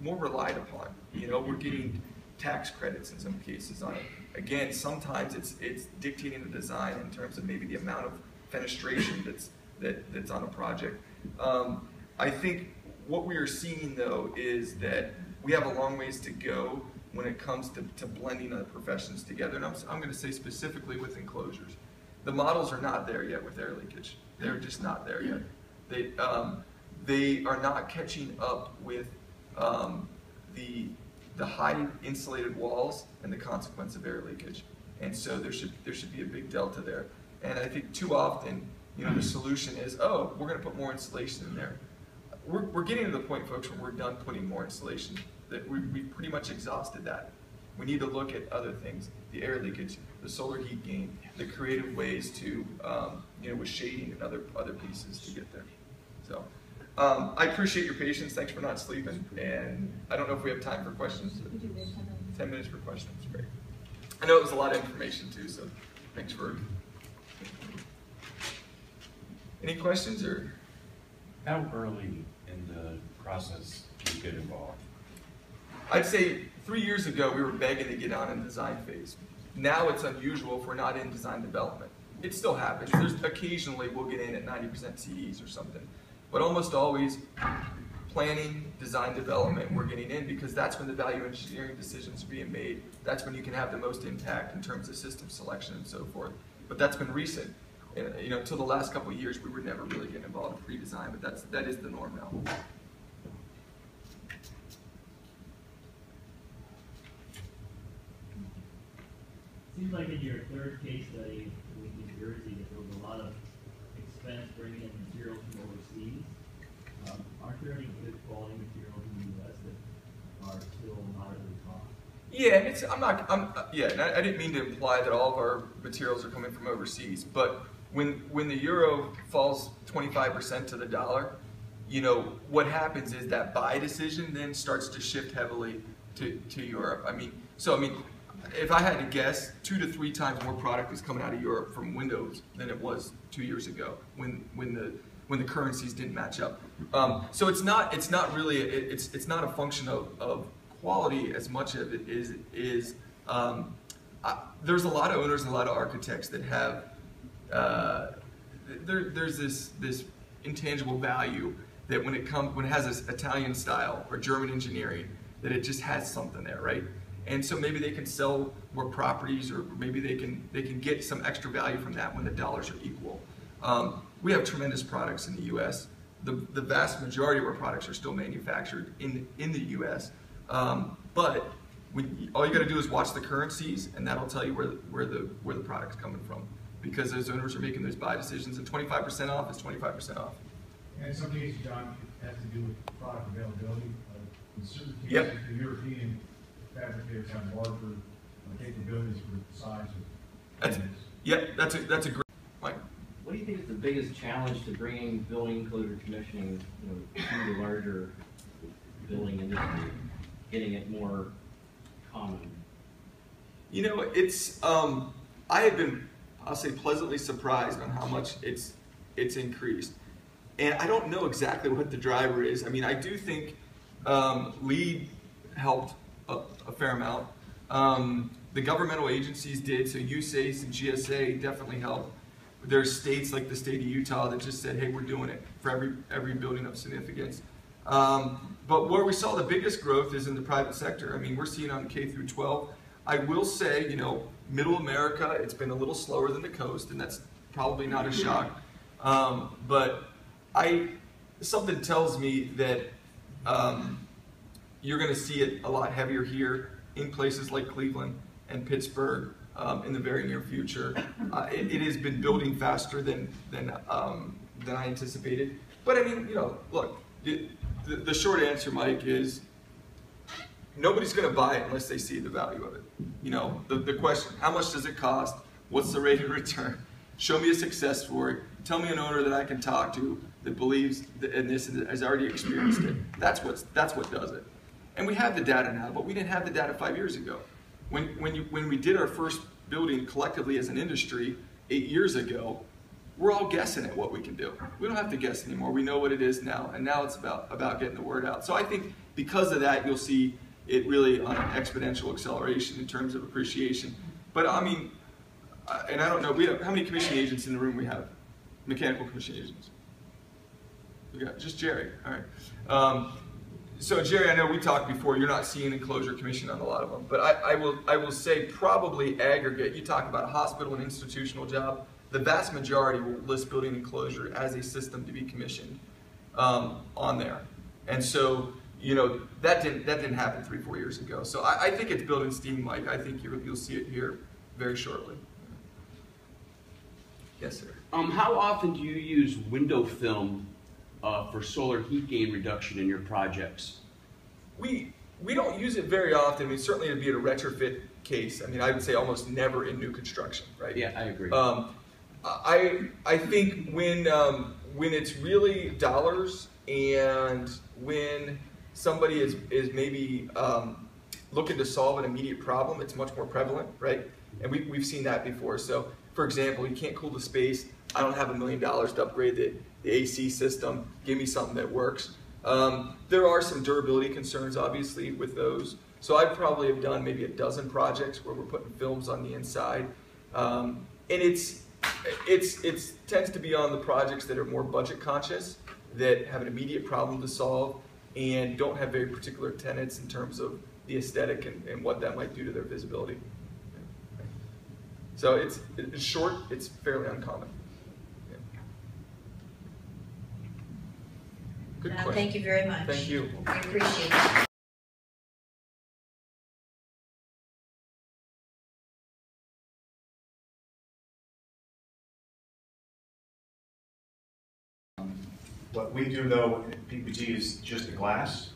Speaker 1: more relied upon. You know, we're getting tax credits in some cases on it. Again, sometimes it's, it's dictating the design in terms of maybe the amount of fenestration that's, that, that's on a project. Um, I think what we are seeing though is that we have a long ways to go when it comes to, to blending the professions together. And I'm, I'm going to say specifically with enclosures. The models are not there yet with air leakage. They're just not there yet. They, um, they are not catching up with um, the, the high insulated walls and the consequence of air leakage. And so there should, there should be a big delta there. And I think too often, you know, the solution is, oh, we're going to put more insulation in there. We're, we're getting to the point, folks, when we're done putting more insulation that we, we've pretty much exhausted that. We need to look at other things, the air leakage, the solar heat gain, the creative ways to, um, you know, with shading and other, other pieces to get there. So um, I appreciate your patience. Thanks for not sleeping. And I don't know if we have time for questions. 10 minutes for questions. Great. I know it was a lot of information too, so thanks for. Any questions or?
Speaker 2: How early in the process do you get involved?
Speaker 1: I'd say three years ago we were begging to get on in design phase. Now it's unusual if we're not in design development. It still happens. There's occasionally we'll get in at 90% CDs or something. But almost always planning, design development, we're getting in because that's when the value engineering decisions are being made. That's when you can have the most impact in terms of system selection and so forth. But that's been recent. And, you know, until the last couple of years, we were never really getting involved in pre-design, but that's, that is the norm now.
Speaker 3: Seems like in your third case study with New Jersey, that there was a lot of expense bringing in materials from overseas. Um, aren't there any good quality materials in the U.S. that are still moderately cost?
Speaker 1: Yeah, it's, I'm not, I'm, yeah, I, I didn't mean to imply that all of our materials are coming from overseas, but when, when the euro falls 25% to the dollar, you know, what happens is that buy decision then starts to shift heavily to, to Europe. I mean, so I mean, if I had to guess, two to three times more product is coming out of Europe from Windows than it was two years ago when when the when the currencies didn't match up. Um, so it's not it's not really it, it's it's not a function of, of quality as much as it is is um, I, there's a lot of owners and a lot of architects that have uh, there, there's this this intangible value that when it comes when it has this Italian style or German engineering that it just has something there, right? And so maybe they can sell more properties or maybe they can they can get some extra value from that when the dollars are equal. Um, we have tremendous products in the U.S. The, the vast majority of our products are still manufactured in in the U.S. Um, but when, all you got to do is watch the currencies, and that'll tell you where where the where the product's coming from, because those owners are making those buy decisions, and 25% off is 25% off.
Speaker 4: And in some cases, John, it has to do with product availability. Uh, in certain cases,
Speaker 1: Yep.
Speaker 4: the European fabricators have larger uh, capabilities for the size of.
Speaker 1: That's-
Speaker 4: units.
Speaker 1: Yep, that's a that's a great. Mike.
Speaker 5: What do you think is the biggest challenge to bringing building code or commissioning, you know, to the larger building industry, getting it more common?
Speaker 1: You know, it's um, I have been, I'll say, pleasantly surprised on how much it's it's increased, and I don't know exactly what the driver is. I mean, I do think um, LEED helped a, a fair amount. Um, the governmental agencies did, so USACE and GSA definitely helped. There's states like the state of Utah that just said, "Hey, we're doing it for every every building of significance." Um, but where we saw the biggest growth is in the private sector. I mean, we're seeing on K through 12. I will say, you know, middle America, it's been a little slower than the coast, and that's probably not a shock. Um, but I, something tells me that um, you're going to see it a lot heavier here in places like Cleveland and Pittsburgh um, in the very near future. Uh, it, it has been building faster than than um, than I anticipated. But I mean, you know, look, the, the, the short answer, Mike, is nobody's gonna buy it unless they see the value of it. You know, the, the question, how much does it cost? What's the rate of return? Show me a success story. Tell me an owner that I can talk to that believes in this and has already experienced it. That's what's, that's what does it. And we have the data now, but we didn't have the data five years ago. When, when, you, when we did our first building collectively as an industry eight years ago, we're all guessing at what we can do. We don't have to guess anymore. We know what it is now, and now it's about, about getting the word out. So I think because of that, you'll see it really on an exponential acceleration in terms of appreciation. But I mean, uh, and I don't know, we have, how many commission agents in the room we have? Mechanical commission agents? We got just Jerry, all right. Um, so Jerry, I know we talked before, you're not seeing enclosure commission on a lot of them, but I, I will, I will say probably aggregate, you talk about a hospital and institutional job, the vast majority will list building enclosure as a system to be commissioned, um, on there. And so, you know, that didn't, that didn't happen three, four years ago. So I, I think it's building steam, Mike, I think you'll, you'll see it here very shortly. Yes, sir.
Speaker 6: Um, how often do you use window film uh, for solar heat gain reduction in your projects?
Speaker 1: We we don't use it very often. I mean, certainly it'd be a retrofit case. I mean, I would say almost never in new construction, right?
Speaker 6: Yeah, I agree.
Speaker 1: Um, I I think when um, when it's really dollars and when somebody is is maybe um, looking to solve an immediate problem, it's much more prevalent, right? And we we've seen that before. So, for example, you can't cool the space. I don't have a million dollars to upgrade the, the AC system. Give me something that works. Um, there are some durability concerns, obviously, with those. So I probably have done maybe a dozen projects where we're putting films on the inside, um, and it's it's it's tends to be on the projects that are more budget conscious, that have an immediate problem to solve, and don't have very particular tenets in terms of the aesthetic and, and what that might do to their visibility. So it's it's short. It's fairly uncommon. Good
Speaker 7: Uh,
Speaker 1: question.
Speaker 7: Thank you very much.
Speaker 1: Thank you.
Speaker 7: We appreciate it.
Speaker 8: What we do though at PPG is just the glass.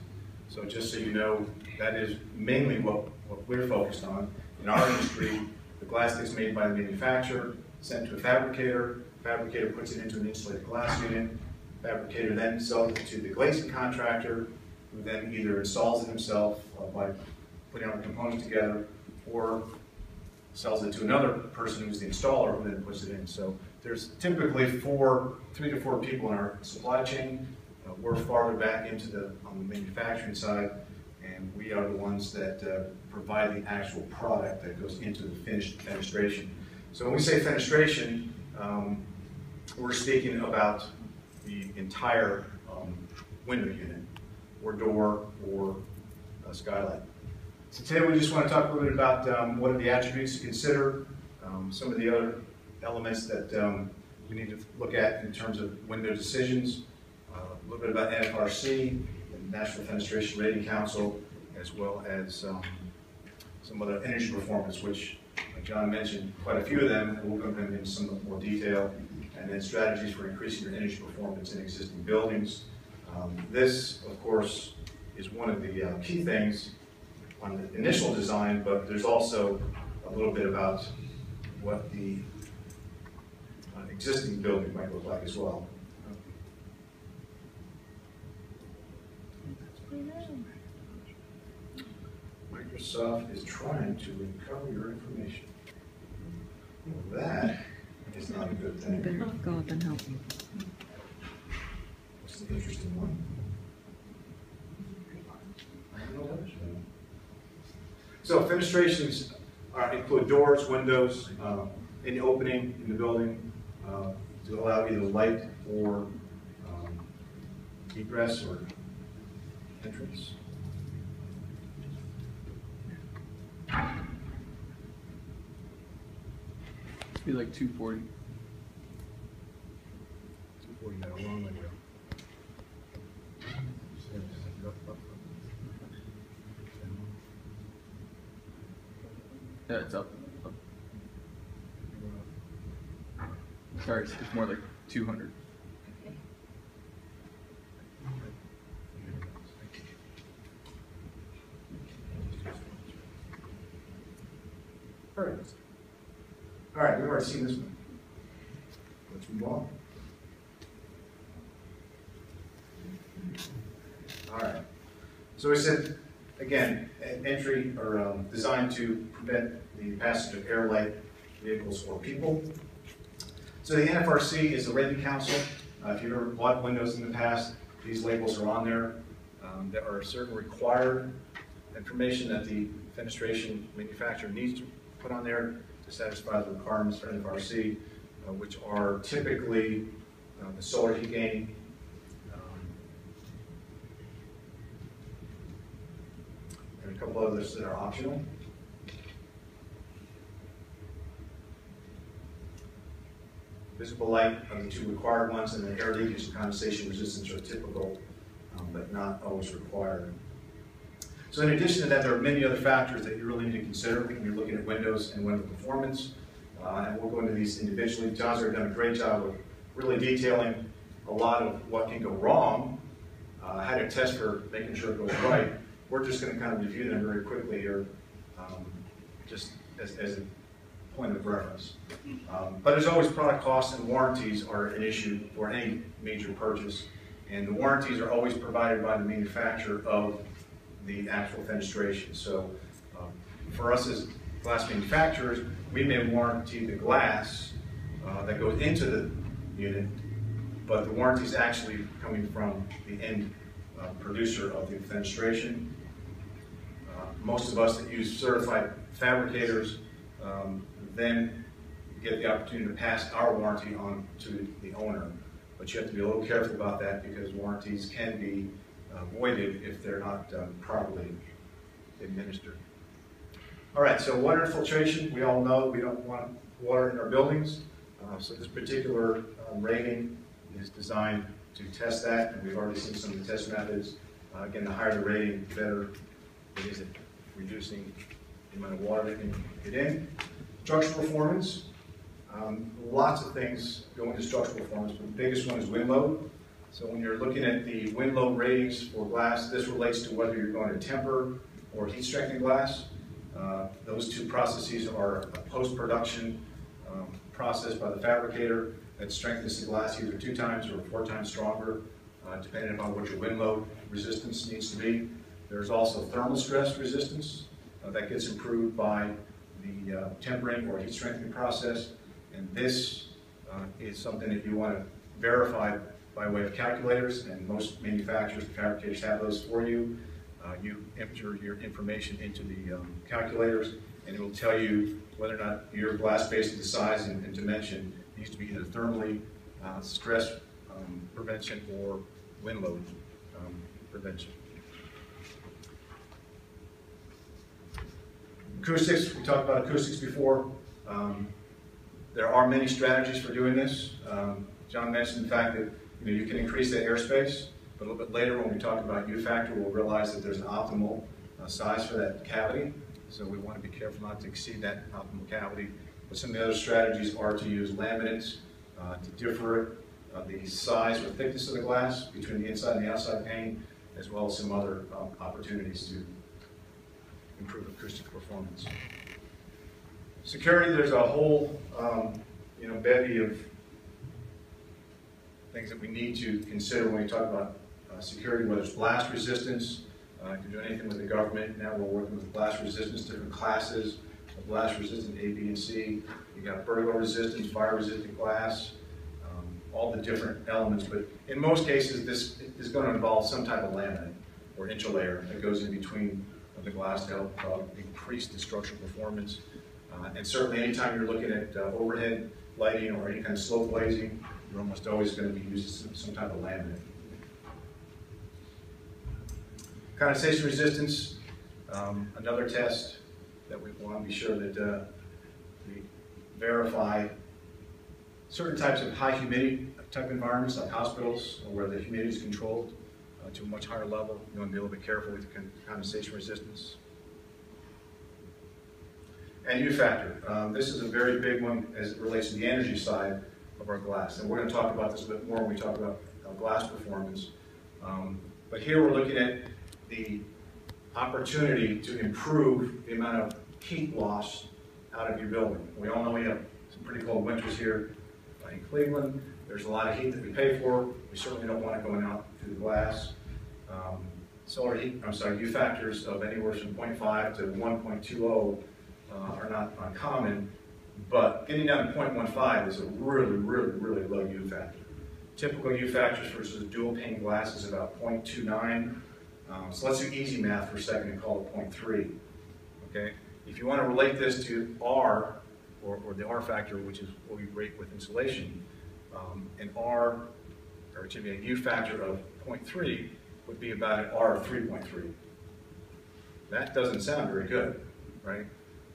Speaker 8: So just so you know, that is mainly what, what we're focused on. In our industry, the glass gets made by the manufacturer, sent to a fabricator, fabricator puts it into an insulated glass unit, fabricator then sells it to the glazing contractor, who then either installs it himself uh, by putting all the components together, or sells it to another person who's the installer who then puts it in. So there's typically four, three to four people in our supply chain. Uh, we're farther back into the, on the manufacturing side, and we are the ones that uh, provide the actual product that goes into the finished fenestration. So when we say fenestration, um, we're speaking about the entire um, window unit, or door, or uh, skylight. So today we just want to talk a little bit about um, what are the attributes to consider, um, some of the other elements that um, we need to look at in terms of window decisions, uh, a little bit about NFRC, the National Fenestration Rating Council, as well as um, some other energy performance, which, like John mentioned, quite a few of them, we'll go into in some more detail, and then strategies for increasing your energy performance in existing buildings. Um, This, of course, is one of the uh, key things on the initial design, but there's also a little bit about what the uh, existing building might look like as well. Microsoft is trying to recover your information. Well, That is not a good thing.
Speaker 9: Better go up and help me.
Speaker 8: What's the interesting one? So fenestrations are, include doors, windows, uh, any opening in the building uh, to allow either light or um, egress or entrance.
Speaker 1: Be like two forty.
Speaker 8: Before you got a long way to go.
Speaker 1: Yeah, it's up. up. Sorry, it's it's more like two hundred.
Speaker 8: Very good. All right, we've already seen this one. Let's move on. All right. So we said, again, entry or um, designed to prevent the passage of air, light, vehicles, or people. So the NFRC is the rating council. Uh, if you've ever bought windows in the past, these labels are on there. Um, there are certain required information that the fenestration manufacturer needs to put on there to satisfy the requirements for NFRC, uh, which are typically uh, the solar heat gain, um, and a couple others that are optional. Visible light are the two required ones, and the air leakage and condensation resistance are typical, um, but not always required. So in addition to that, there are many other factors that you really need to consider when you're looking at windows and window performance. Uh, and we'll go into these individually. John's already done a great job of really detailing a lot of what can go wrong, uh, how to test for making sure it goes right. We're just going to kind of review them very quickly here, um, just as, as a point of reference. Um, but as always, product costs and warranties are an issue for any major purchase. And the warranties are always provided by the manufacturer of the actual fenestration. So um, for us as glass manufacturers, we may warranty the glass uh, that goes into the unit, but the warranty is actually coming from the end uh, producer of the fenestration. Most of us that use certified fabricators um, then get the opportunity to pass our warranty on to the owner. But you have to be a little careful about that because warranties can be voided if they're not um, properly administered. All right, so water infiltration, we all know we don't want water in our buildings. Uh, so this particular um, rating is designed to test that, and we've already seen some of the test methods. Uh, again, the higher the rating, the better it is at reducing the amount of water that can get in. Structural performance, um, lots of things go into structural performance, but the biggest one is wind load. So when you're looking at the wind load ratings for glass, this relates to whether you're going to temper or heat strengthen glass. Uh, those two processes are a post-production um, process by the fabricator that strengthens the glass either two times or four times stronger, uh, depending upon what your wind load resistance needs to be. There's also thermal stress resistance uh, that gets improved by the uh, tempering or heat strengthening process. And this uh, is something that you want to verify by way of calculators, and most manufacturers and fabricators have those for you. Uh, you enter your information into the um, calculators, and it will tell you whether or not your glass base of the size and, and dimension needs to be either thermally uh, stress um, prevention or wind load um, prevention. Acoustics, we talked about acoustics before. Um, there are many strategies for doing this. Um, John mentioned the fact that you, know, you can increase the airspace, but a little bit later when we talk about U factor, we'll realize that there's an optimal uh, size for that cavity. So we want to be careful not to exceed that optimal cavity. But some of the other strategies are to use laminates uh, to differ uh, the size or thickness of the glass between the inside and the outside pane, as well as some other um, opportunities to improve acoustic performance. Security, there's a whole um, you know, bevy of things that we need to consider when we talk about uh, security, whether it's blast resistance, uh, if you're doing anything with the government, now we're working with blast resistance, different classes of blast resistant A, B, and C. You got burglar resistance, fire resistant glass, um, all the different elements, but in most cases, this is going to involve some type of laminate or interlayer that goes in between the glass to help uh, increase the structural performance. Uh, and certainly anytime you're looking at uh, overhead lighting or any kind of slope glazing, you're almost always going to be using some, some type of laminate. Condensation resistance, um, another test that we want to be sure that uh, we verify certain types of high humidity type environments like hospitals or where the humidity is controlled uh, to a much higher level. You want to be a little bit careful with condensation resistance. And U factor. Um, this is a very big one as it relates to the energy side of our glass. And we're going to talk about this a bit more when we talk about uh, glass performance. Um, but here we're looking at the opportunity to improve the amount of heat loss out of your building. We all know we have some pretty cold winters here uh, in Cleveland. There's a lot of heat that we pay for. We certainly don't want it going out through the glass. Um, Solar heat, I'm sorry, U factors of anywhere from 0.5 to 1.20 uh, are not uncommon, but getting down to 0.15 is a really, really, really low U factor. Typical U factors for dual pane glass is about 0.29. Um, so let's do easy math for a second and call it 0.3. Okay? If you want to relate this to R, or, or the R factor, which is what we rate with insulation, um, an R, or excuse me, a U factor of 0.3 would be about an R of 3.3. That doesn't sound very good, right?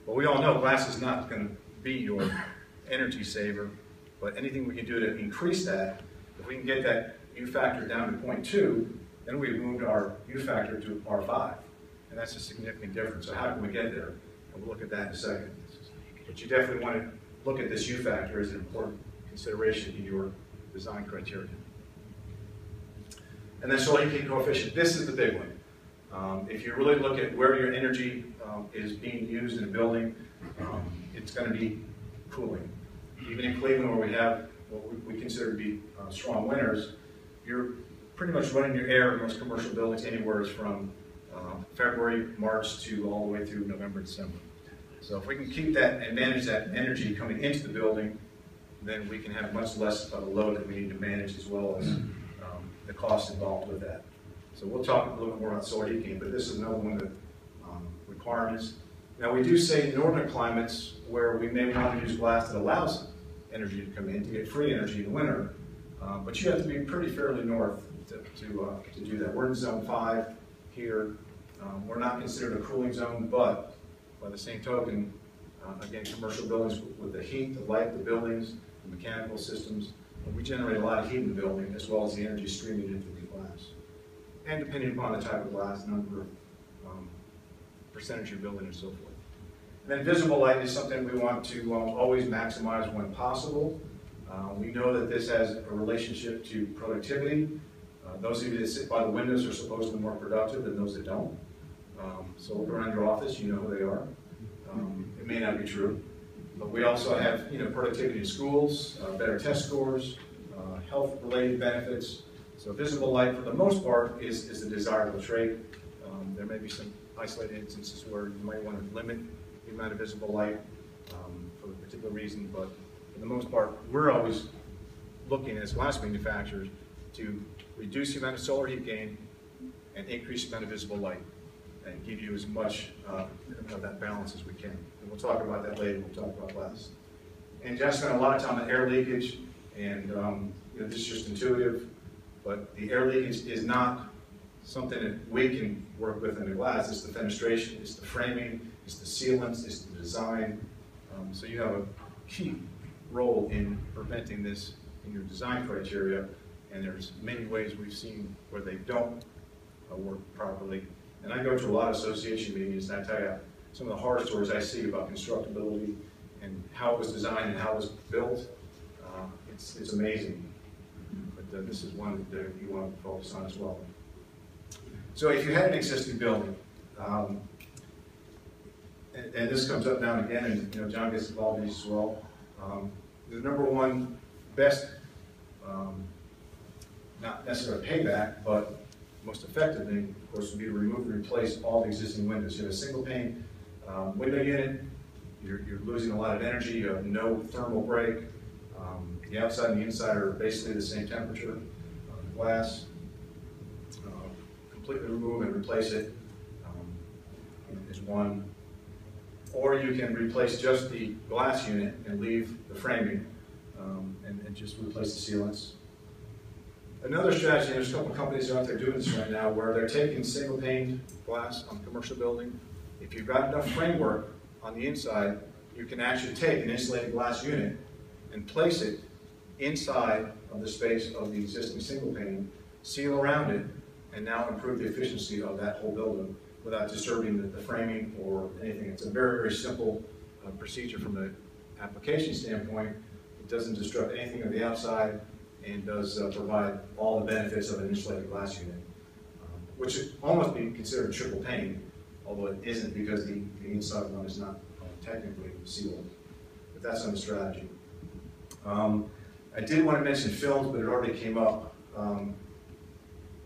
Speaker 8: Well, we all know glass is not going to be your energy saver, but anything we can do to increase that, if we can get that U factor down to 0.2, then we've moved our U factor to R5. And that's a significant difference. So how can we get there? And we'll look at that in a second. But you definitely want to look at this U factor as an important consideration in your design criteria. And then solar heat coefficient, this is the big one. Um, if you really look at where your energy um, is being used in a building, um, it's going to be cooling. Even in Cleveland, where we have what we, consider to be uh, strong winters, you're pretty much running your air in most commercial buildings anywhere from uh, February, March to all the way through November, December. So if we can keep that and manage that energy coming into the building, then we can have much less of a load that we need to manage as well as the costs involved with that. So we'll talk a little bit more on solar heating, but this is another one of the um, requirements. Now we do say northern climates where we may want to use glass that allows energy to come in to get free energy in the winter, uh, but you have to be pretty fairly north to, to, uh, to do that. We're in zone five here. Um, we're not considered a cooling zone, but by the same token, uh, again, commercial buildings with the heat, the light, the buildings, the mechanical systems, we generate a lot of heat in the building as well as the energy streaming into the glass. And depending upon the type of glass, number, um, percentage you're building and so forth. And then visible light is something we want to um, always maximize when possible. Uh, we know that this has a relationship to productivity. Uh, those of you that sit by the windows are supposed to be more productive than those that don't. Um, so look around your office, you know who they are. Um, it may not be true. But we also have, you know, productivity in schools, uh, better test scores, uh, health-related benefits. So visible light, for the most part, is, is a desirable trait. Um, there may be some isolated instances where you might want to limit the amount of visible light um, for a particular reason, but for the most part, we're always looking as glass manufacturers to reduce the amount of solar heat gain and increase the amount of visible light and give you as much uh, of that balance as we can. And we'll talk about that later, we'll talk about glass. And Jeff spent a lot of time on air leakage, and um, you know, this is just intuitive, but the air leakage is not something that we can work with in the glass. It's the fenestration, it's the framing, it's the sealants, it's the design. Um, so you have a key role in preventing this in your design criteria, and there's many ways we've seen where they don't uh, work properly. And I go to a lot of association meetings, and I tell you, some of the horror stories I see about constructability and how it was designed and how it was built, uh, it's, it's amazing. But uh, this is one that you want to focus on as well. So if you had an existing building, um, and, and, this comes up now and again, and you know John gets involved in these as well. Um, the number one best, um, not necessarily payback, but most effective thing, of course, would be to remove and replace all the existing windows. You have a single pane um, window unit, you're, you're, losing a lot of energy, you have no thermal break. Um, the outside and the inside are basically the same temperature. Uh, the glass, uh, completely remove and replace it um, is one. Or you can replace just the glass unit and leave the framing um, and, and just replace the sealants. Another strategy, there's a couple companies out there doing this right now, where they're taking single pane glass on commercial building. If you've got enough framework on the inside, you can actually take an insulated glass unit and place it inside of the space of the existing single pane, seal around it, and now improve the efficiency of that whole building without disturbing the, the framing or anything. It's a very, very simple uh, procedure from the application standpoint. It doesn't disrupt anything on the outside and does uh, provide all the benefits of an insulated glass unit, um, which should almost be considered triple pane, although it isn't because the, the inside one is not technically sealed. But that's on the strategy. Um, I did want to mention films, but it already came up. Um,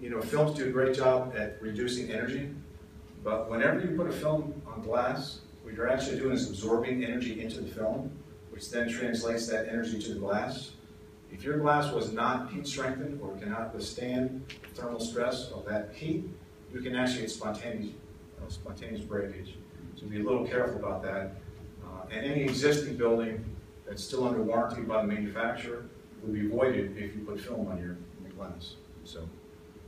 Speaker 8: you know, films do a great job at reducing energy, but whenever you put a film on glass, what you're actually doing is absorbing energy into the film, which then translates that energy to the glass. If your glass was not heat strengthened or cannot withstand the thermal stress of that heat, you can actually get spontaneous, spontaneous breakage. So be a little careful about that. Uh, and any existing building that's still under warranty by the manufacturer would be voided if you put film on your, your glass. So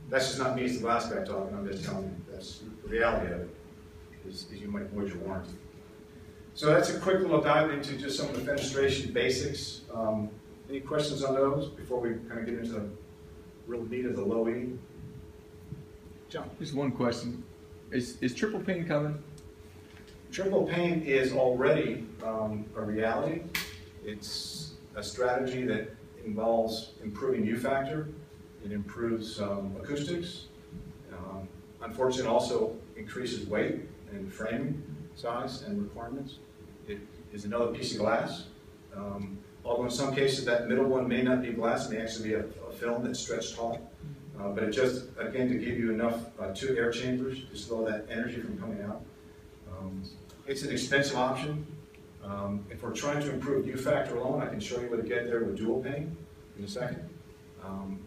Speaker 8: that's just not me as the glass guy talking, I'm just telling you, that's the reality of it, is, is you might void your warranty. So that's a quick little dive into just some of the fenestration basics. Um, any questions on those before we kind of get into the real meat of the low E? John?
Speaker 1: Just one question. Is, is triple pane coming?
Speaker 8: Triple pane is already um, a reality. It's a strategy that involves improving U factor. It improves um, acoustics. Um, unfortunately, also increases weight and framing size and requirements. It is another piece of glass. Um, although in some cases that middle one may not be glass, it may actually be a, a film that's stretched taut. Uh, but it just, again, to give you enough, uh, two air chambers to slow that energy from coming out. Um, it's an expensive option. Um, if we're trying to improve U factor alone, I can show you what to get there with dual pane in a second. Um,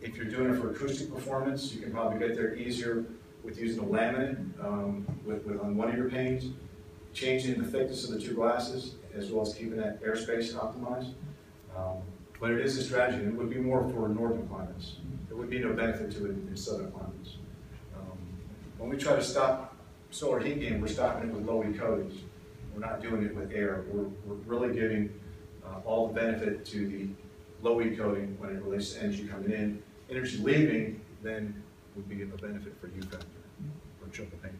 Speaker 8: if you're doing it for acoustic performance, you can probably get there easier with using a laminate um, with, with on one of your panes, changing the thickness of the two glasses, as well as keeping that airspace optimized. Um, but it is a strategy, and it would be more for northern climates. There would be no benefit to it in southern climates. Um, when we try to stop solar heat gain, we're stopping it with low E coatings. We're not doing it with air. We're, we're really giving uh, all the benefit to the low E coating when it relates to energy coming in. Energy leaving then would be a benefit for U factor or triple pane.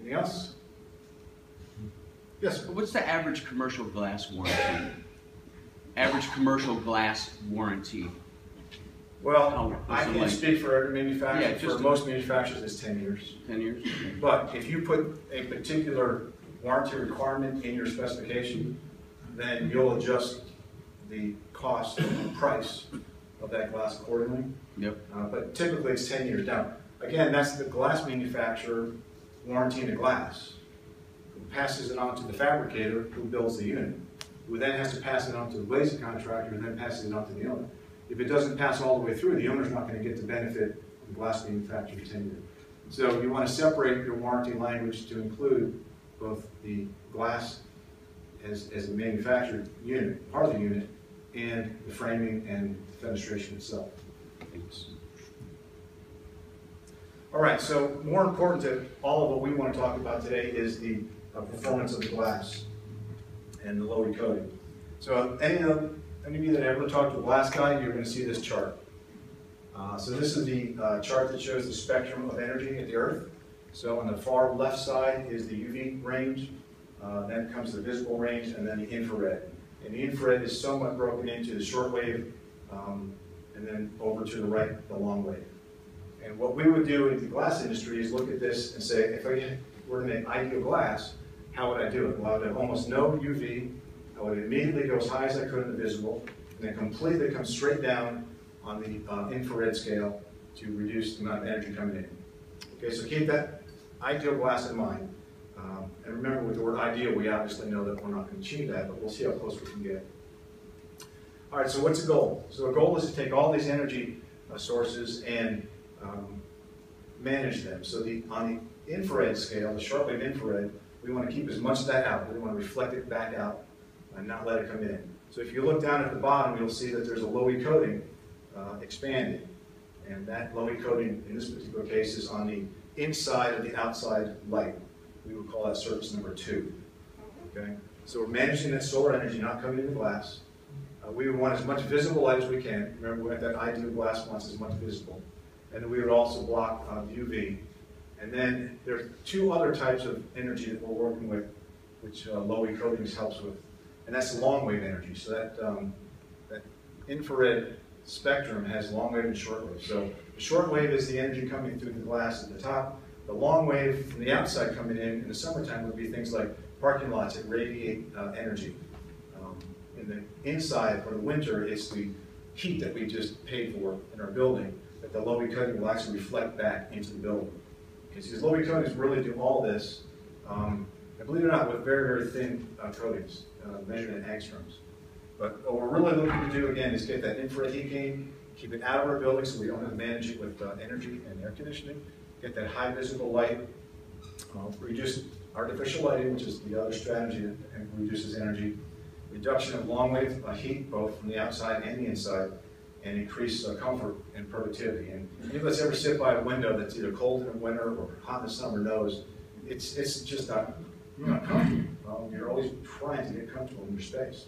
Speaker 8: Anything else? Yes,
Speaker 6: What's the average commercial glass warranty? Average commercial glass warranty?
Speaker 8: well,
Speaker 6: How-
Speaker 8: I
Speaker 6: like-
Speaker 8: speak for every
Speaker 6: Yeah,
Speaker 8: manufacturer.
Speaker 6: just-
Speaker 8: For most manufacturers, it's ten years.
Speaker 6: Ten years?
Speaker 8: But if you put a particular warranty requirement in your specification, then you'll adjust the cost and price of that glass accordingly.
Speaker 6: Yep.
Speaker 8: Uh, but typically it's ten years down. Again, that's the glass manufacturer warranting the glass, who passes it on to the fabricator who builds the unit, who then has to pass it on to the glazing contractor, and then passes it on to the owner. If it doesn't pass all the way through, the owner's not gonna get the benefit of the glass manufacturer's tenure. So you wanna separate your warranty language to include both the glass as, as a manufactured unit, part of the unit, and the framing and fenestration itself.
Speaker 6: Thanks.
Speaker 8: All right, so more important to all of what we want to talk about today is the uh, performance of the glass and the low E coating. So any of, any of you that ever talked to a glass guy, you're going to see this chart. Uh, so this is the uh, chart that shows the spectrum of energy at the Earth. So on the far left side is the UV range, uh, then comes the visible range, and then the infrared. And the infrared is somewhat broken into the short wave, um, and then over to the right, the long wave. And what we would do in the glass industry is look at this and say, if I were to make ideal glass, how would I do it? Well, I would have almost no UV. I would immediately go as high as I could in the visible, and then completely come straight down on the uh, infrared scale to reduce the amount of energy coming in. Okay, so keep that ideal glass in mind. Um, and remember, with the word ideal, we obviously know that we're not going to achieve that, but we'll see how close we can get. All right, so what's the goal? So the goal is to take all these energy uh, sources and um, manage them. So the, on the infrared scale, the shortwave infrared, we want to keep as much of that out. We want to reflect it back out and not let it come in. So if you look down at the bottom, you'll see that there's a low E coating uh, expanding. And that low E coating, in this particular case, is on the inside of the outside light. We would call that surface number two. Okay? So we're managing that solar energy not coming into the glass. Uh, we would want as much visible light as we can. Remember, we that ideal glass wants as much visible. And then we would also block uh, UV. And then there are two other types of energy that we're working with, which uh, low E coatings helps with. And that's long wave energy. So that, um, that infrared spectrum has long wave and short wave. So the short wave is the energy coming through the glass at the top. The long wave from the outside coming in in the summertime would be things like parking lots that radiate uh, energy. Um, in the inside, for the winter, it's the heat that we just paid for in our building that the low E coating will actually reflect back into the building. These low E coatings really do all this, um, and believe it or not, with very, very thin uh, coatings, uh, measured in angstroms. But what we're really looking to do again is get that infrared heat gain, keep it out of our building so we don't have to manage it with uh, energy and air conditioning, get that high visible light, uh, reduce artificial lighting, which is the other strategy that that reduces energy, reduction of long wave uh, heat, both from the outside and the inside, and increase uh, comfort and productivity. And anybody that's ever sit by a window that's either cold in the winter or hot in the summer knows, it's, it's just not, you're not comfortable. You're always trying to get comfortable in your space,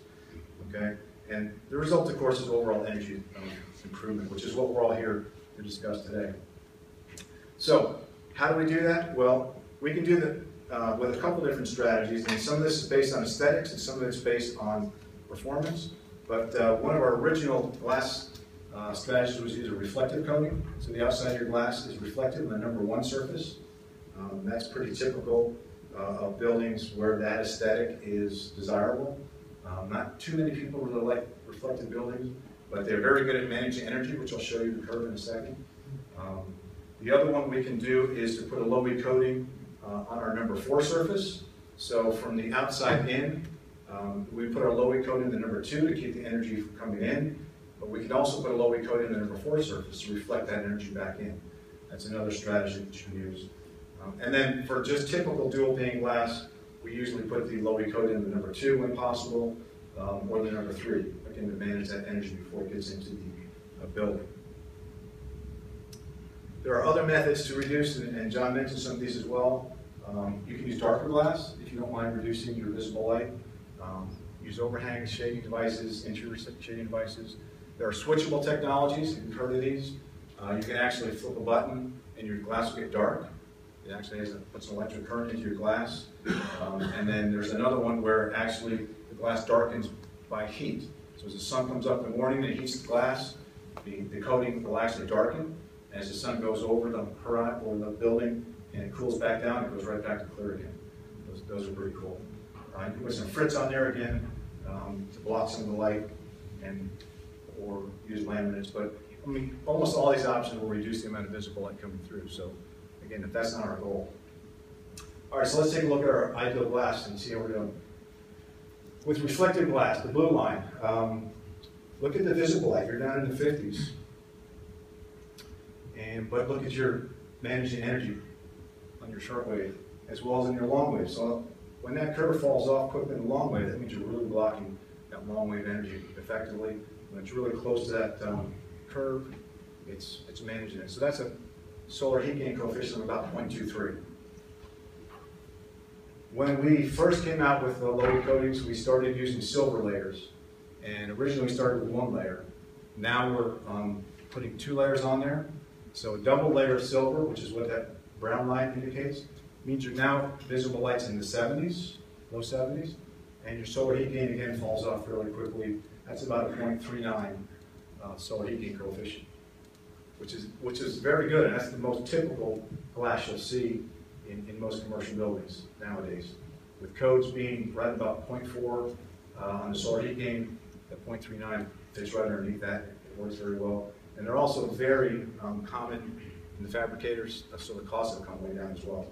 Speaker 8: okay? And the result, of course, is overall energy um, improvement, which is what we're all here to discuss today. So, how do we do that? Well, we can do that uh, with a couple different strategies, and some of this is based on aesthetics, and some of it's based on performance. But uh, one of our original glass uh, strategies was a reflective coating. So the outside of your glass is reflective on the number one surface. Um, that's pretty typical uh, of buildings where that aesthetic is desirable. Um, not too many people really like reflective buildings, but they're very good at managing energy, which I'll show you the curve in a second. Um, the other one we can do is to put a low E coating uh, on our number four surface. So from the outside in, um, we put our low E coating in the number two to keep the energy from coming in. But we can also put a low E coating in the number four surface to reflect that energy back in. That's another strategy that you can use. Um, and then for just typical dual pane glass, we usually put the low E coating in the number two when possible, um, or the number three, again, to manage that energy before it gets into the uh, building. There are other methods to reduce, and and John mentioned some of these as well. Um, You can use darker glass if you don't mind reducing your visible light. Um, Use overhang shading devices, interior shading devices. There are switchable technologies, you've heard of these. Uh, You can actually flip a button and your glass will get dark. It actually has a, puts an electric current into your glass. Um, And then there's another one where actually the glass darkens by heat. So as the sun comes up in the morning and it heats the glass, the, the coating will actually darken. As the sun goes over the horizon or the building and it cools back down, it goes right back to clear again. Those, those are pretty cool. Uh, you put some frits on there again um, to block some of the light and or use laminates. But I mean, almost all these options will reduce the amount of visible light coming through. So again, if that's not our goal. All right, so let's take a look at our ideal glass and see how we're doing. With reflective glass, the blue line, um, look at the visible light. You're down in the 50s. And, but look at your managing energy on your short wave as well as in your long wave. So when that curve falls off quickly in the long wave, that means you're really blocking that long wave energy effectively. When it's really close to that um, curve, it's, it's managing it. So that's a solar heat gain coefficient of about 0.23. When we first came out with the low coatings, we started using silver layers. And originally we started with one layer. Now we're um, putting two layers on there. So a double layer of silver, which is what that brown line indicates, means you're now visible light's in the 70s, low 70s, and your solar heat gain again falls off fairly quickly. That's about a 0.39 uh, solar heat gain coefficient, which is which is very good, and that's the most typical glass you'll see in, in most commercial buildings nowadays. With codes being right about 0.4 uh, on the solar heat gain, the 0.39 fits right underneath that. It works very well. And they're also very um, common in the fabricators, uh, so the costs have come way down as well.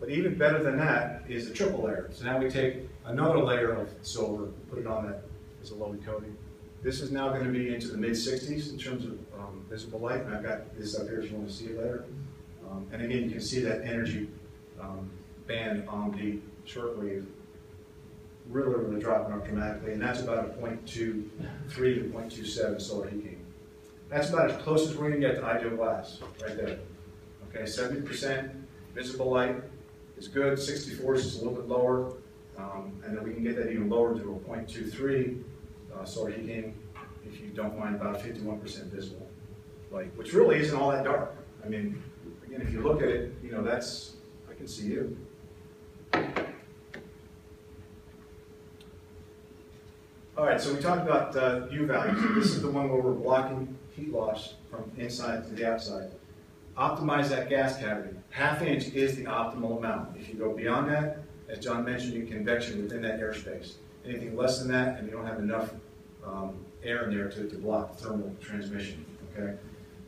Speaker 8: But even better than that is a triple layer. So now we take another layer of silver, put it on that as a low coating. This is now going to be into the mid 60s in terms of um, visible light, and I've got this up here if you want to see it later. Um, and again, you can see that energy um, band on the shortwave really, really dropping off dramatically, and that's about a 0.23 to 0.27 solar heat gain. That's about as close as we're going to get to ideal glass, right there. Okay, 70% visible light is good, 64 is a little bit lower, um, and then we can get that even lower to a 0.23 uh, solar if you don't mind about 51% visible light, which really isn't all that dark. I mean, again, if you look at it, you know, that's, I can see you. All right, so we talked about uh, U values. This is the one where we're blocking heat loss from inside to the outside. optimize that gas cavity. Half inch is the optimal amount. If you go beyond that, as John mentioned, you convection within that airspace. Anything less than that, and you don't have enough um, air in there to, to block thermal transmission, okay?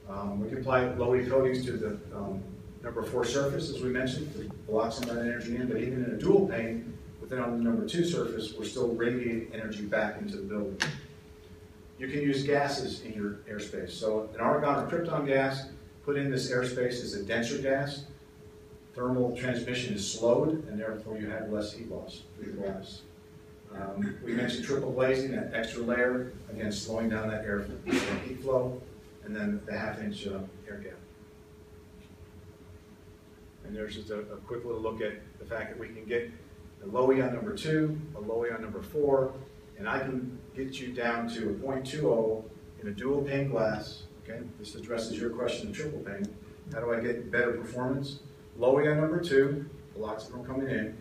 Speaker 8: Um, we can apply low E coatings to the um, number four surface, as we mentioned, to block some of that energy in, but even in a dual pane, within on the number two surface, we're still radiating energy back into the building. You can use gases in your airspace. So an argon or krypton gas put in this airspace is a denser gas. Thermal transmission is slowed, and therefore you have less heat loss through the glass. Um, we mentioned triple glazing, that extra layer, again, slowing down that air heat flow, and then the half-inch uh, air gap. And there's just a, a quick little look at the fact that we can get a low E on number two, a low E on number four, and I can get you down to a .20 in a dual pane glass, okay? This addresses your question of triple pane. How do I get better performance? Low E on number two, blocks it from coming in,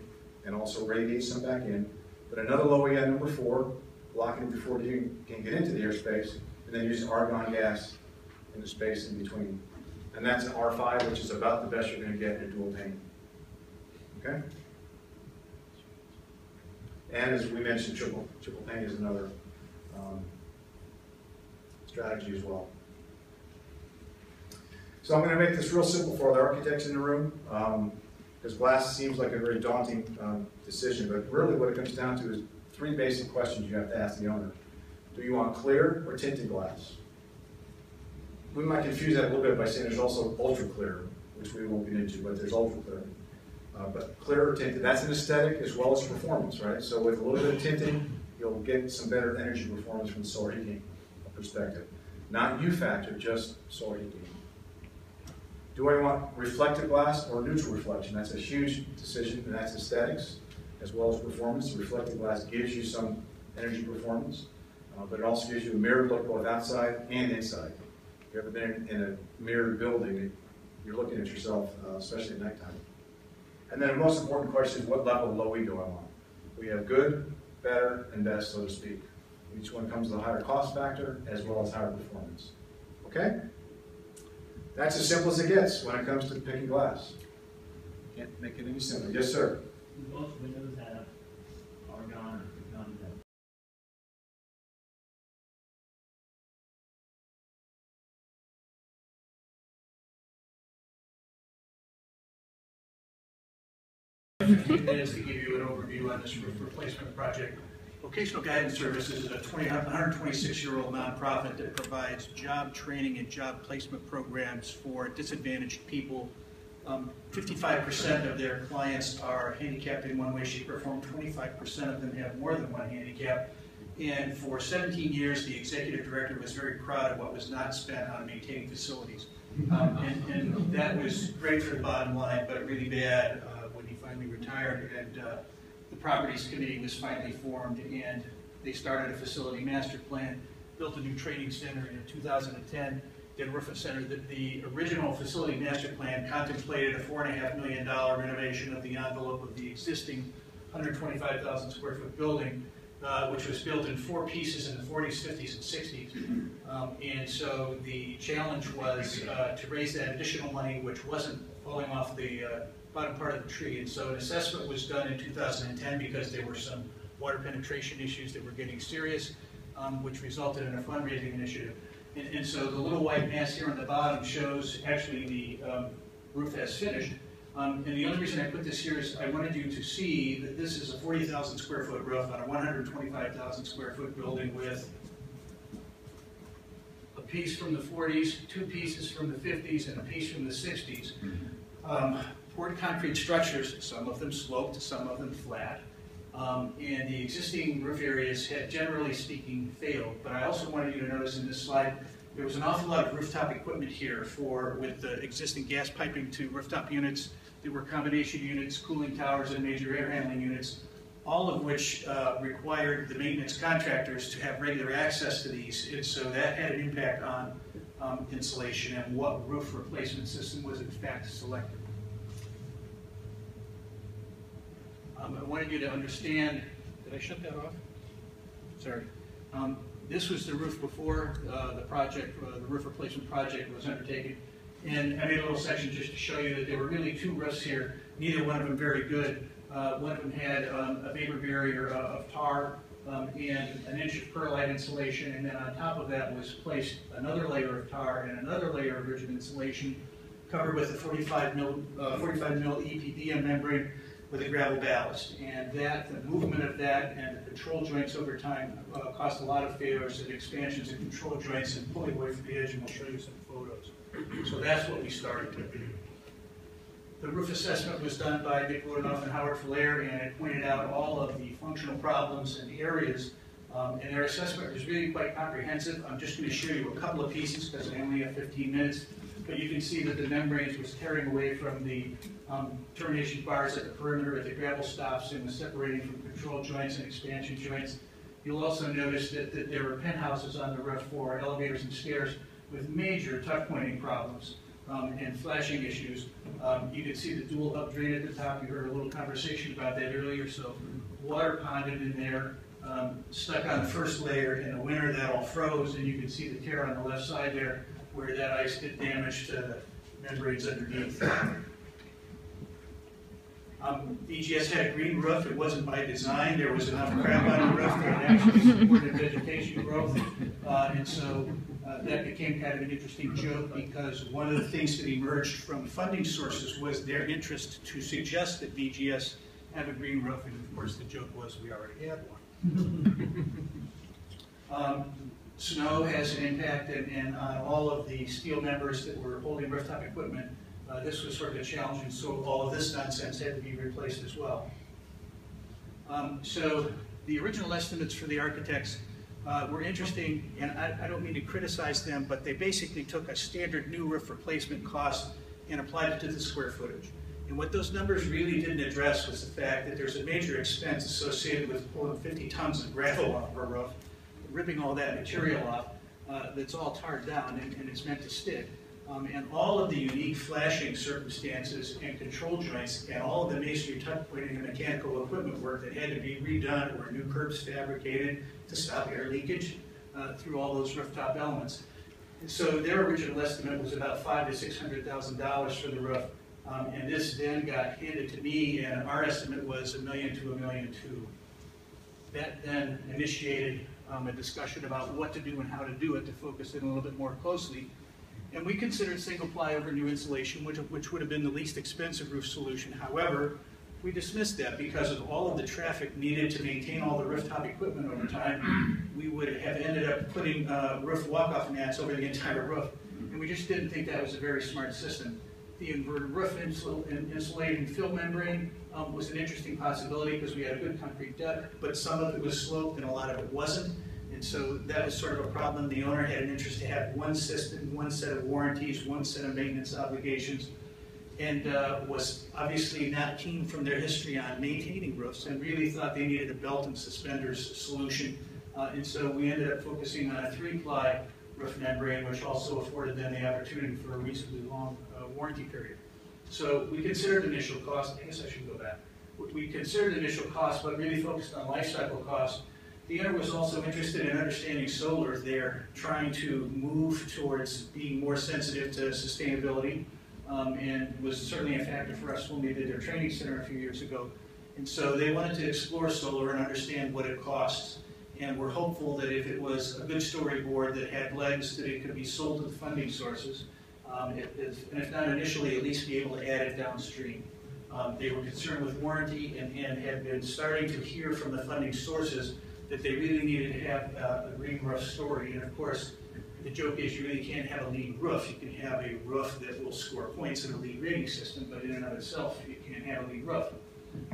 Speaker 8: and also radiates some back in. But another low E on number four, blocking it before you can get into the airspace, and then use argon gas in the space in between. And that's an R5, which is about the best you're gonna get in a dual pane. Okay? And as we mentioned, triple, triple pane is another um, strategy as well. So I'm going to make this real simple for the architects in the room, because glass seems like a very daunting um, decision, but really what it comes down to is three basic questions you have to ask the owner. Do you want clear or tinted glass? We might confuse that a little bit by saying there's also ultra clear, which we won't get into, but there's ultra clear. Uh, but clear or tinted, that's an aesthetic as well as performance, right? So with a little bit of tinting, you'll get some better energy performance from the solar heating perspective. Not U factor, just solar heating. Do I want reflective glass or neutral reflection? That's a huge decision, and that's aesthetics as well as performance. Reflective glass gives you some energy performance, uh, but it also gives you a mirrored look both outside and inside. If you've ever been in a mirrored building, you're looking at yourself, uh, especially at nighttime. And then the most important question is what level of low E do I want? We have good, better, and best, so to speak. Each one comes with a higher cost factor as well as higher performance. Okay? That's as simple as it gets when it comes to picking glass. Can't make it any simpler. Yes, sir.
Speaker 3: Do most windows have argon or krypton that
Speaker 9: minutes to give you an overview on this roof replacement project. Vocational Guidance Services is a 126-year-old nonprofit that provides job training and job placement programs for disadvantaged people. Um, 55% of their clients are handicapped in one way, shape, or form. 25% of them have more than one handicap. And for 17 years, the executive director was very proud of what was not spent on maintaining facilities. Um, and, and that was great for the bottom line, but really bad uh, when he finally retired. And uh, properties committee was finally formed, and they started a facility master plan, built a new training center in 2010, did a center. The, the original facility master plan contemplated a four and a half million dollar renovation of the envelope of the existing 125,000 square foot building, uh, which was built in four pieces in the 40s, 50s, and 60s. Um, and so the challenge was uh, to raise that additional money, which wasn't falling off the uh, bottom part of the tree. And so an assessment was done in 2010 because there were some water penetration issues that were getting serious, um, which resulted in a fundraising initiative. And, and so the little white mass here on the bottom shows actually the um, roof as finished. Um, and the only reason I put this here is I wanted you to see that this is a 40,000 square foot roof on a 125,000 square foot building with a piece from the 40s, two pieces from the 50s, and a piece from the 60s. Um, poured concrete structures, some of them sloped, some of them flat. Um, and the existing roof areas had, generally speaking, failed. But I also wanted you to notice in this slide, there was an awful lot of rooftop equipment here for, with the existing gas piping to rooftop units. There were combination units, cooling towers, and major air handling units, all of which uh, required the maintenance contractors to have regular access to these. And so that had an impact on um, insulation and what roof replacement system was in fact selected. Um, I wanted you to understand, did I shut that off? Sorry. Um, this was the roof before uh, the project, uh, the roof replacement project was undertaken. And I made a little section just to show you that there were really two roofs here, neither one of them very good. Uh, one of them had, um, a vapor barrier uh, of tar, um, and an inch of perlite insulation, and then on top of that was placed another layer of tar and another layer of rigid insulation covered with a forty-five mil, uh, forty-five mil EPDM membrane with a gravel ballast. And that, the movement of that and the control joints over time, uh, caused a lot of failures and expansions and control joints and pulling away from the edge, and we'll show you some photos. So that's what we started with. The roof assessment was done by Dick Lordhoff and Howard Flair, and it pointed out all of the functional problems and areas. Um, and their assessment was really quite comprehensive. I'm just gonna show you a couple of pieces, because I only have fifteen minutes. But you can see that the membranes was tearing away from the, um, termination bars at the perimeter, at the gravel stops, and was separating from control joints and expansion joints. You'll also notice that, that there were penthouses on the roof for elevators and stairs with major tuck pointing problems um, and flashing issues. Um, you can see the dual up drain at the top. You heard a little conversation about that earlier. So water ponded in there, um, stuck on the first layer. In the winter, that all froze, and you can see the tear on the left side there where that ice did damage to the membranes underneath. Um, VGS had a green roof, it wasn't by design, there was enough crap on the roof that it actually supported vegetation growth. Uh, and so, uh, that became kind of an interesting joke because one of the things that emerged from funding sources was their interest to suggest that VGS have a green roof, and of course, the joke was we already had one. Um, Snow has an impact and, and on all of the steel members that were holding rooftop equipment. Uh, this was sort of a challenge, and so all of this nonsense had to be replaced as well. Um, so the original estimates for the architects uh, were interesting, and I, I don't mean to criticize them, but they basically took a standard new roof replacement cost and applied it to the square footage. And what those numbers really didn't address was the fact that there's a major expense associated with pulling 50 tons of gravel off a roof, ripping all that material off, uh, that's all tarred down and, and it's meant to stick. Um, and all of the unique flashing circumstances and control joints and all of the masonry tuck pointing and mechanical equipment work that had to be redone or new curbs fabricated to stop air leakage uh, through all those rooftop elements. And so their original estimate was about five to six hundred thousand dollars for the roof. Um, and this then got handed to me and our estimate was a million to a million two. That then initiated um, a discussion about what to do and how to do it to focus it a little bit more closely. And we considered single ply over new insulation, which, which would have been the least expensive roof solution. However, we dismissed that because of all of the traffic needed to maintain all the rooftop equipment over time. We would have ended up putting uh, roof walk-off mats over the entire roof. And we just didn't think that was a very smart system. The inverted roof insul insulating fill membrane um, was an interesting possibility because we had a good concrete deck, but some of it was sloped and a lot of it wasn't. So that was sort of a problem. The owner had an interest to have one system, one set of warranties, one set of maintenance obligations, and uh, was obviously not keen from their history on maintaining roofs and really thought they needed a belt and suspenders solution. Uh, and so we ended up focusing on a three-ply roof membrane, which also afforded them the opportunity for a reasonably long uh, warranty period. So we considered initial cost, I guess I should go back. We considered initial cost, but really focused on life cycle costs the owner was also interested in understanding solar. They're trying to move towards being more sensitive to sustainability, um, and was certainly a factor for us when we did their training center a few years ago. And so they wanted to explore solar and understand what it costs. And we're hopeful that if it was a good storyboard that had legs, that it could be sold to the funding sources. Um, it, if, and if not initially, at least be able to add it downstream. Um, they were concerned with warranty and, and had been starting to hear from the funding sources that they really needed to have uh, a green roof story. And of course, the joke is you really can't have a LEED roof. You can have a roof that will score points in a LEED rating system, but in and of itself, you can't have a LEED roof.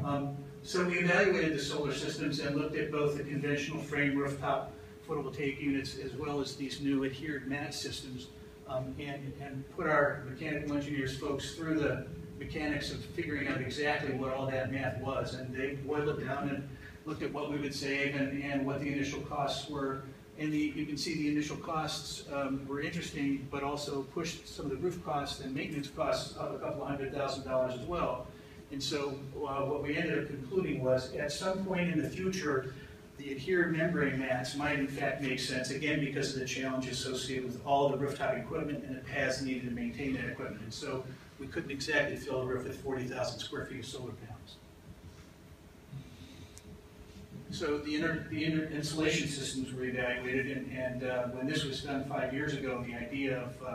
Speaker 9: Um, so we evaluated the solar systems and looked at both the conventional frame rooftop photovoltaic units as well as these new adhered mat systems um, and, and put our mechanical engineers folks through the mechanics of figuring out exactly what all that math was. And they boiled it down and looked at what we would save and, and what the initial costs were. And the, you can see the initial costs um, were interesting, but also pushed some of the roof costs and maintenance costs up a couple hundred thousand dollars as well. And so uh, what we ended up concluding was at some point in the future, the adhered membrane mats might in fact make sense, again, because of the challenge associated with all the rooftop equipment and the paths needed to maintain that equipment. And so we couldn't exactly fill the roof with 40,000 square feet of solar panels. So the inter, the inter insulation systems were evaluated, and, and uh, when this was done five years ago, the idea of, uh,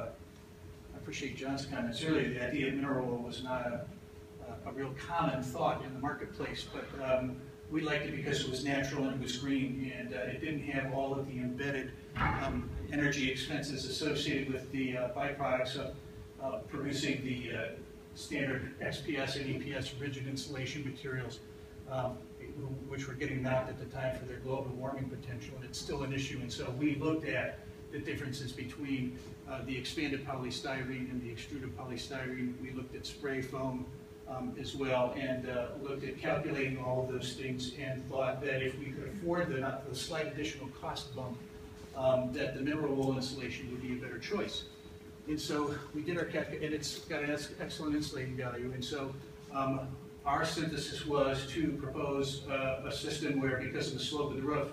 Speaker 9: I appreciate John's comments earlier, the idea of mineral wool was not a, a real common thought in the marketplace, but um, we liked it because it was natural and it was green, and uh, it didn't have all of the embedded um, energy expenses associated with the uh, byproducts of uh, producing the uh, standard XPS and EPS rigid insulation materials, um, which were getting knocked at the time for their global warming potential, and it's still an issue. And so we looked at the differences between uh, the expanded polystyrene and the extruded polystyrene. We looked at spray foam um, as well and uh, looked at calculating all of those things and thought that if we could afford the, the slight additional cost bump, um, that the mineral wool insulation would be a better choice. And so we did our and it's got an excellent insulating value. And so um, our synthesis was to propose uh, a system where, because of the slope of the roof,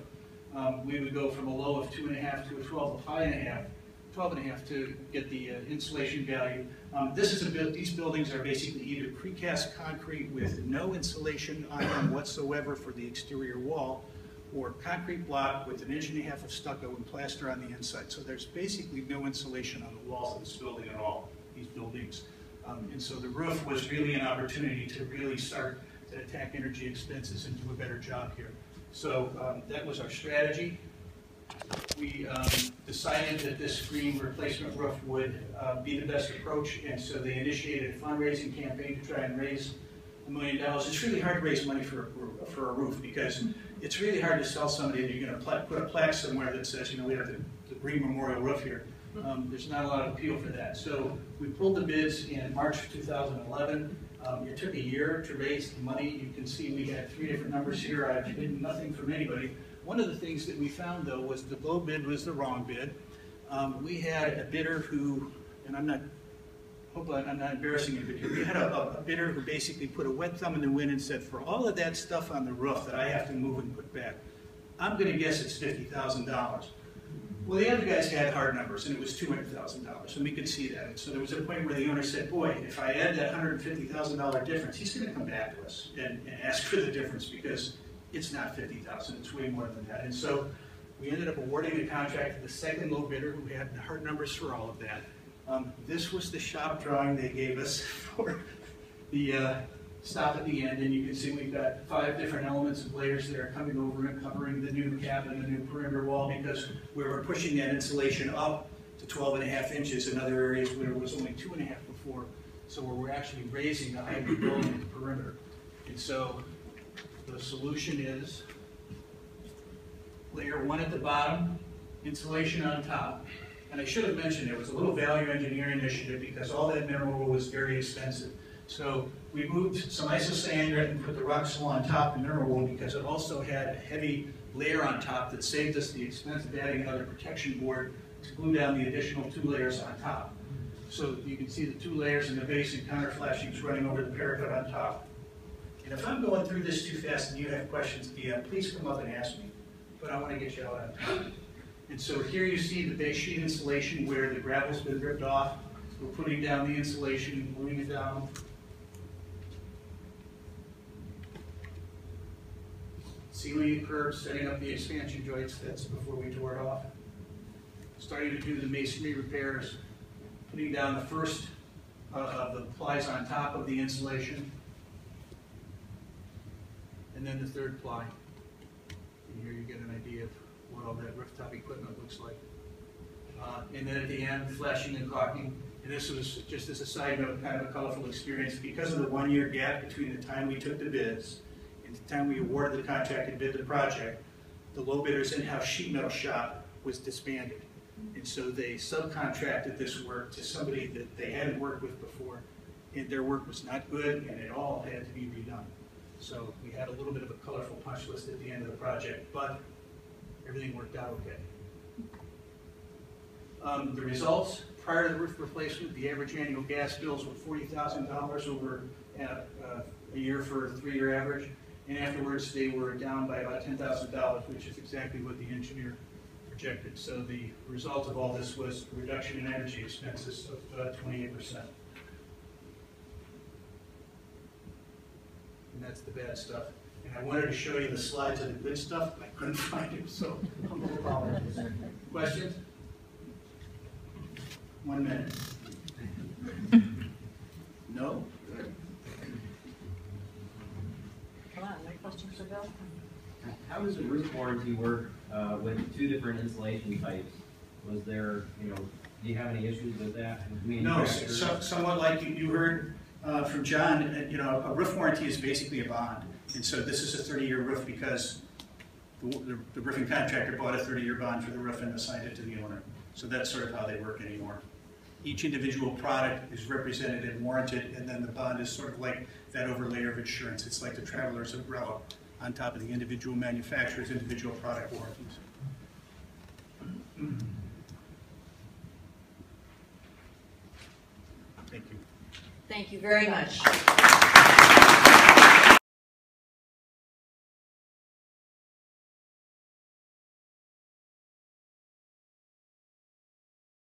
Speaker 9: um, we would go from a low of two and a half to a 12 of high and a half, 12 and a half to get the uh, insulation value. Um, this is build, these buildings are basically either precast concrete with no insulation on them whatsoever for the exterior wall, or concrete block with an inch and a half of stucco and plaster on the inside. So there's basically no insulation on the walls of this building at all, these buildings. Um, and so the roof was really an opportunity to really start to attack energy expenses and do a better job here. So um, that was our strategy. We um, decided that this green replacement roof would uh, be the best approach, and so they initiated a fundraising campaign to try and raise a million dollars. It's really hard to raise money for for a roof because it's really hard to sell somebody that you're going to put a plaque somewhere that says, you know, we have the, the Green Memorial roof here. Um, there's not a lot of appeal for that. So we pulled the bids in March of 2011. Um, it took a year to raise the money. You can see we had three different numbers here. I've hidden nothing from anybody. One of the things that we found, though, was the low bid was the wrong bid. Um, we had a bidder who, and I'm not, hope I'm not embarrassing you, but we had a, a bidder who basically put a wet thumb in the wind and said, for all of that stuff on the roof that I have to move and put back, I'm going to guess it's fifty thousand dollars. Well, the other guys had hard numbers, and it was two hundred thousand dollars, and we could see that. So there was a point where the owner said, "Boy, if I add that hundred fifty thousand dollar difference, he's going to come back to us and, and ask for the difference because it's not fifty thousand; it's way more than that." And so we ended up awarding the contract to the second low bidder, who had the hard numbers for all of that. Um, this was the shop drawing they gave us for the uh, stop at the end, and you can see we've got five different elements of layers that are coming over and covering the new cabin, the new perimeter wall, because we were pushing that insulation up to 12 and a half inches in other areas where it was only two and a half before. So we're actually raising the height of the building the perimeter. And so the solution is layer one at the bottom, insulation on top. And I should have mentioned, it was a little value engineering initiative because all that mineral wool was very expensive. So we moved some isocyanurate and put the rock Roxul on top of the mineral wool because it also had a heavy layer on top that saved us the expense of adding another protection board to glue down the additional two layers on top. So you can see the two layers in the base and counter flashings running over the parapet on top. And if I'm going through this too fast and you have questions, DM, please come up and ask me. But I want to get you out on time. And so here you see the base sheet insulation where the gravel's been ripped off. We're putting down the insulation gluing it down. Sealing the curbs, setting up the expansion joints, that's before we tore it off. Starting to do the masonry repairs, putting down the first uh, of the plies on top of the insulation. And then the third ply. And here you get an idea of all that rooftop equipment looks like. Uh, and then at the end, flashing and caulking. And this was, just as a side note, kind of a colorful experience. Because of the one-year gap between the time we took the bids and the time we awarded the contract and bid the project, the low bidder's in-house sheet metal shop was disbanded. And so they subcontracted this work to somebody that they hadn't worked with before. And their work was not good, and it all had to be redone. So we had a little bit of a colorful punch list at the end of the project, but everything worked out okay. Um, the results, prior to the roof replacement, the average annual gas bills were forty thousand dollars over uh, uh, a year for a three-year average. and afterwards they were down by about ten thousand dollars, which is exactly what the engineer projected. So the result of all this was a reduction in energy expenses of uh, twenty-eight percent. And that's the bad stuff. And I wanted to show you the slides of the good stuff, but I couldn't find it, so I'm apologize. Questions? One minute. No?
Speaker 7: Come on, no questions for Bill?
Speaker 5: How does the roof warranty work, uh, with two different insulation types? Was there, you know, do you have any issues with that?
Speaker 9: No,
Speaker 5: Manufacturers?
Speaker 9: so- somewhat like you, you heard uh, from John, uh, you know, a roof warranty is basically a bond. And so this is a thirty-year roof because the the roofing contractor bought a thirty-year bond for the roof and assigned it to the owner. So that's sort of how they work anymore. Each individual product is represented and warranted, and then the bond is sort of like that overlay of insurance. It's like the traveler's umbrella on top of the individual manufacturer's individual product warranties. Thank you.
Speaker 7: Thank you very much.